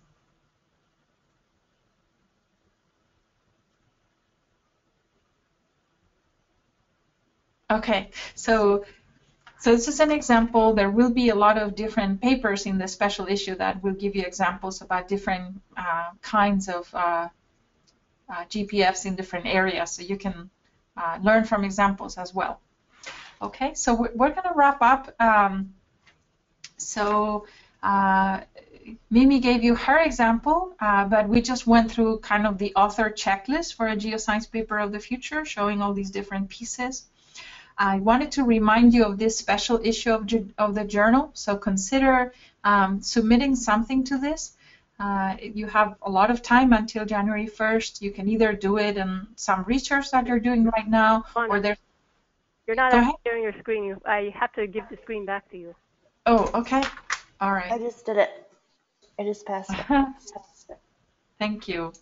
Okay, so so this is an example. There will be a lot of different papers in the special issue that will give you examples about different uh, kinds of uh, uh, GPFs in different areas, so you can uh, learn from examples as well. Okay, so we're going to wrap up. Um, so uh, Mimi gave you her example, uh, but we just went through kind of the author checklist for a geoscience paper of the future, showing all these different pieces. I wanted to remind you of this special issue of, of the journal, so consider um, submitting something to this. Uh, you have a lot of time until January 1st. You can either do it in some research that you're doing right now, or there's... You're not sharing your screen. I have to give the screen back to you. Oh, okay. All right. I just did it. I just passed it. [LAUGHS] Thank you.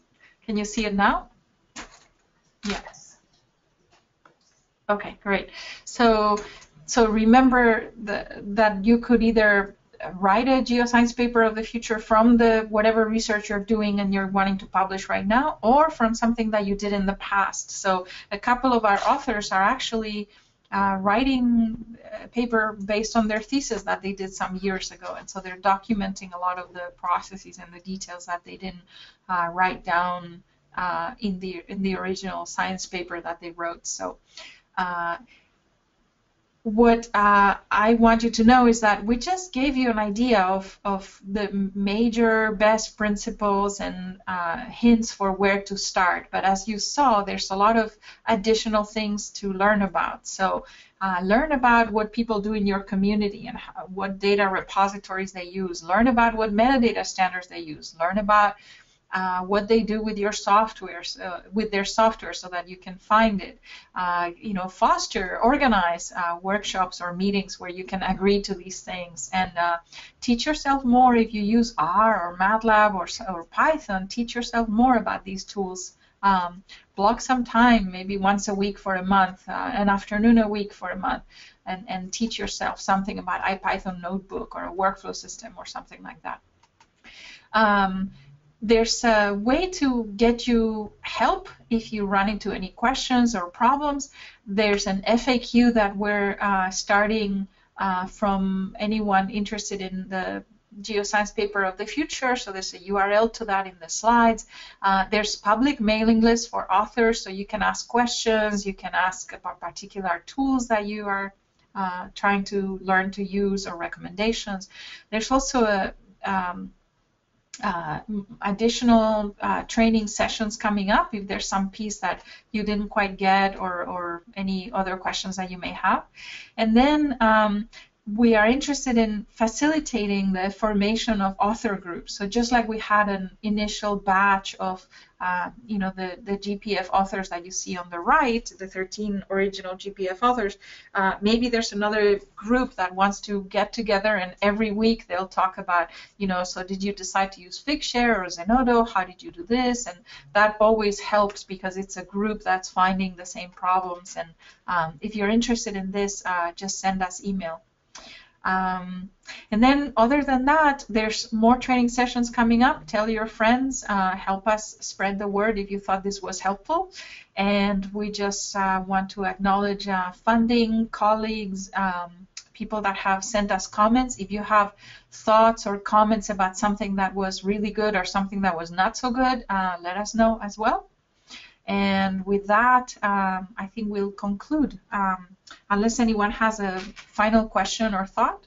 Can you see it now? Yes. Okay, great. So, so remember the, that you could either write a geoscience paper of the future from the whatever research you're doing and you're wanting to publish right now, or from something that you did in the past. So, a couple of our authors are actually uh, writing a paper based on their thesis that they did some years ago, and so they're documenting a lot of the processes and the details that they didn't uh, write down uh, in the in the original science paper that they wrote. So. Uh, what uh, I want you to know is that we just gave you an idea of, of the major best principles and uh, hints for where to start. But as you saw, there's a lot of additional things to learn about. So uh, learn about what people do in your community and how, what data repositories they use. Learn about what metadata standards they use. Learn about uh, what they do with your software, uh, with their software, so that you can find it. Uh, you know, foster, organize uh, workshops or meetings where you can agree to these things, and uh, teach yourself more. If you use R or MATLAB or, or Python, teach yourself more about these tools. Um, block some time, maybe once a week for a month, uh, an afternoon a week for a month, and, and teach yourself something about IPython notebook or a workflow system or something like that. Um, there's a way to get you help if you run into any questions or problems. There's an FAQ that we're uh, starting uh, from anyone interested in the geoscience paper of the future. So there's a URL to that in the slides. Uh, there's public mailing lists for authors, so you can ask questions. You can ask about particular tools that you are uh, trying to learn to use or recommendations. There's also a um, uh, additional uh, training sessions coming up if there's some piece that you didn't quite get or, or any other questions that you may have. And then um, we are interested in facilitating the formation of author groups. So just like we had an initial batch of, uh, you know, the, the GPF authors that you see on the right, the 13 original GPF authors, uh, maybe there's another group that wants to get together and every week they'll talk about, you know, so did you decide to use Figshare or Zenodo? How did you do this? And that always helps because it's a group that's finding the same problems. And um, if you're interested in this, uh, just send us email. Um, and then other than that, there's more training sessions coming up. Tell your friends, uh, help us spread the word if you thought this was helpful. And we just uh, want to acknowledge uh, funding, colleagues, um, people that have sent us comments. If you have thoughts or comments about something that was really good or something that was not so good, uh, let us know as well. And with that, um, I think we'll conclude. Um, unless anyone has a final question or thought.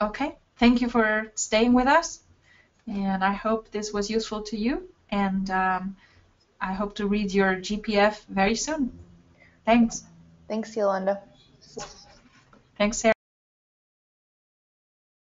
Okay, thank you for staying with us, and I hope this was useful to you, and um, I hope to read your GPF very soon. Thanks. Thanks, Yolanda. Thanks, Sarah.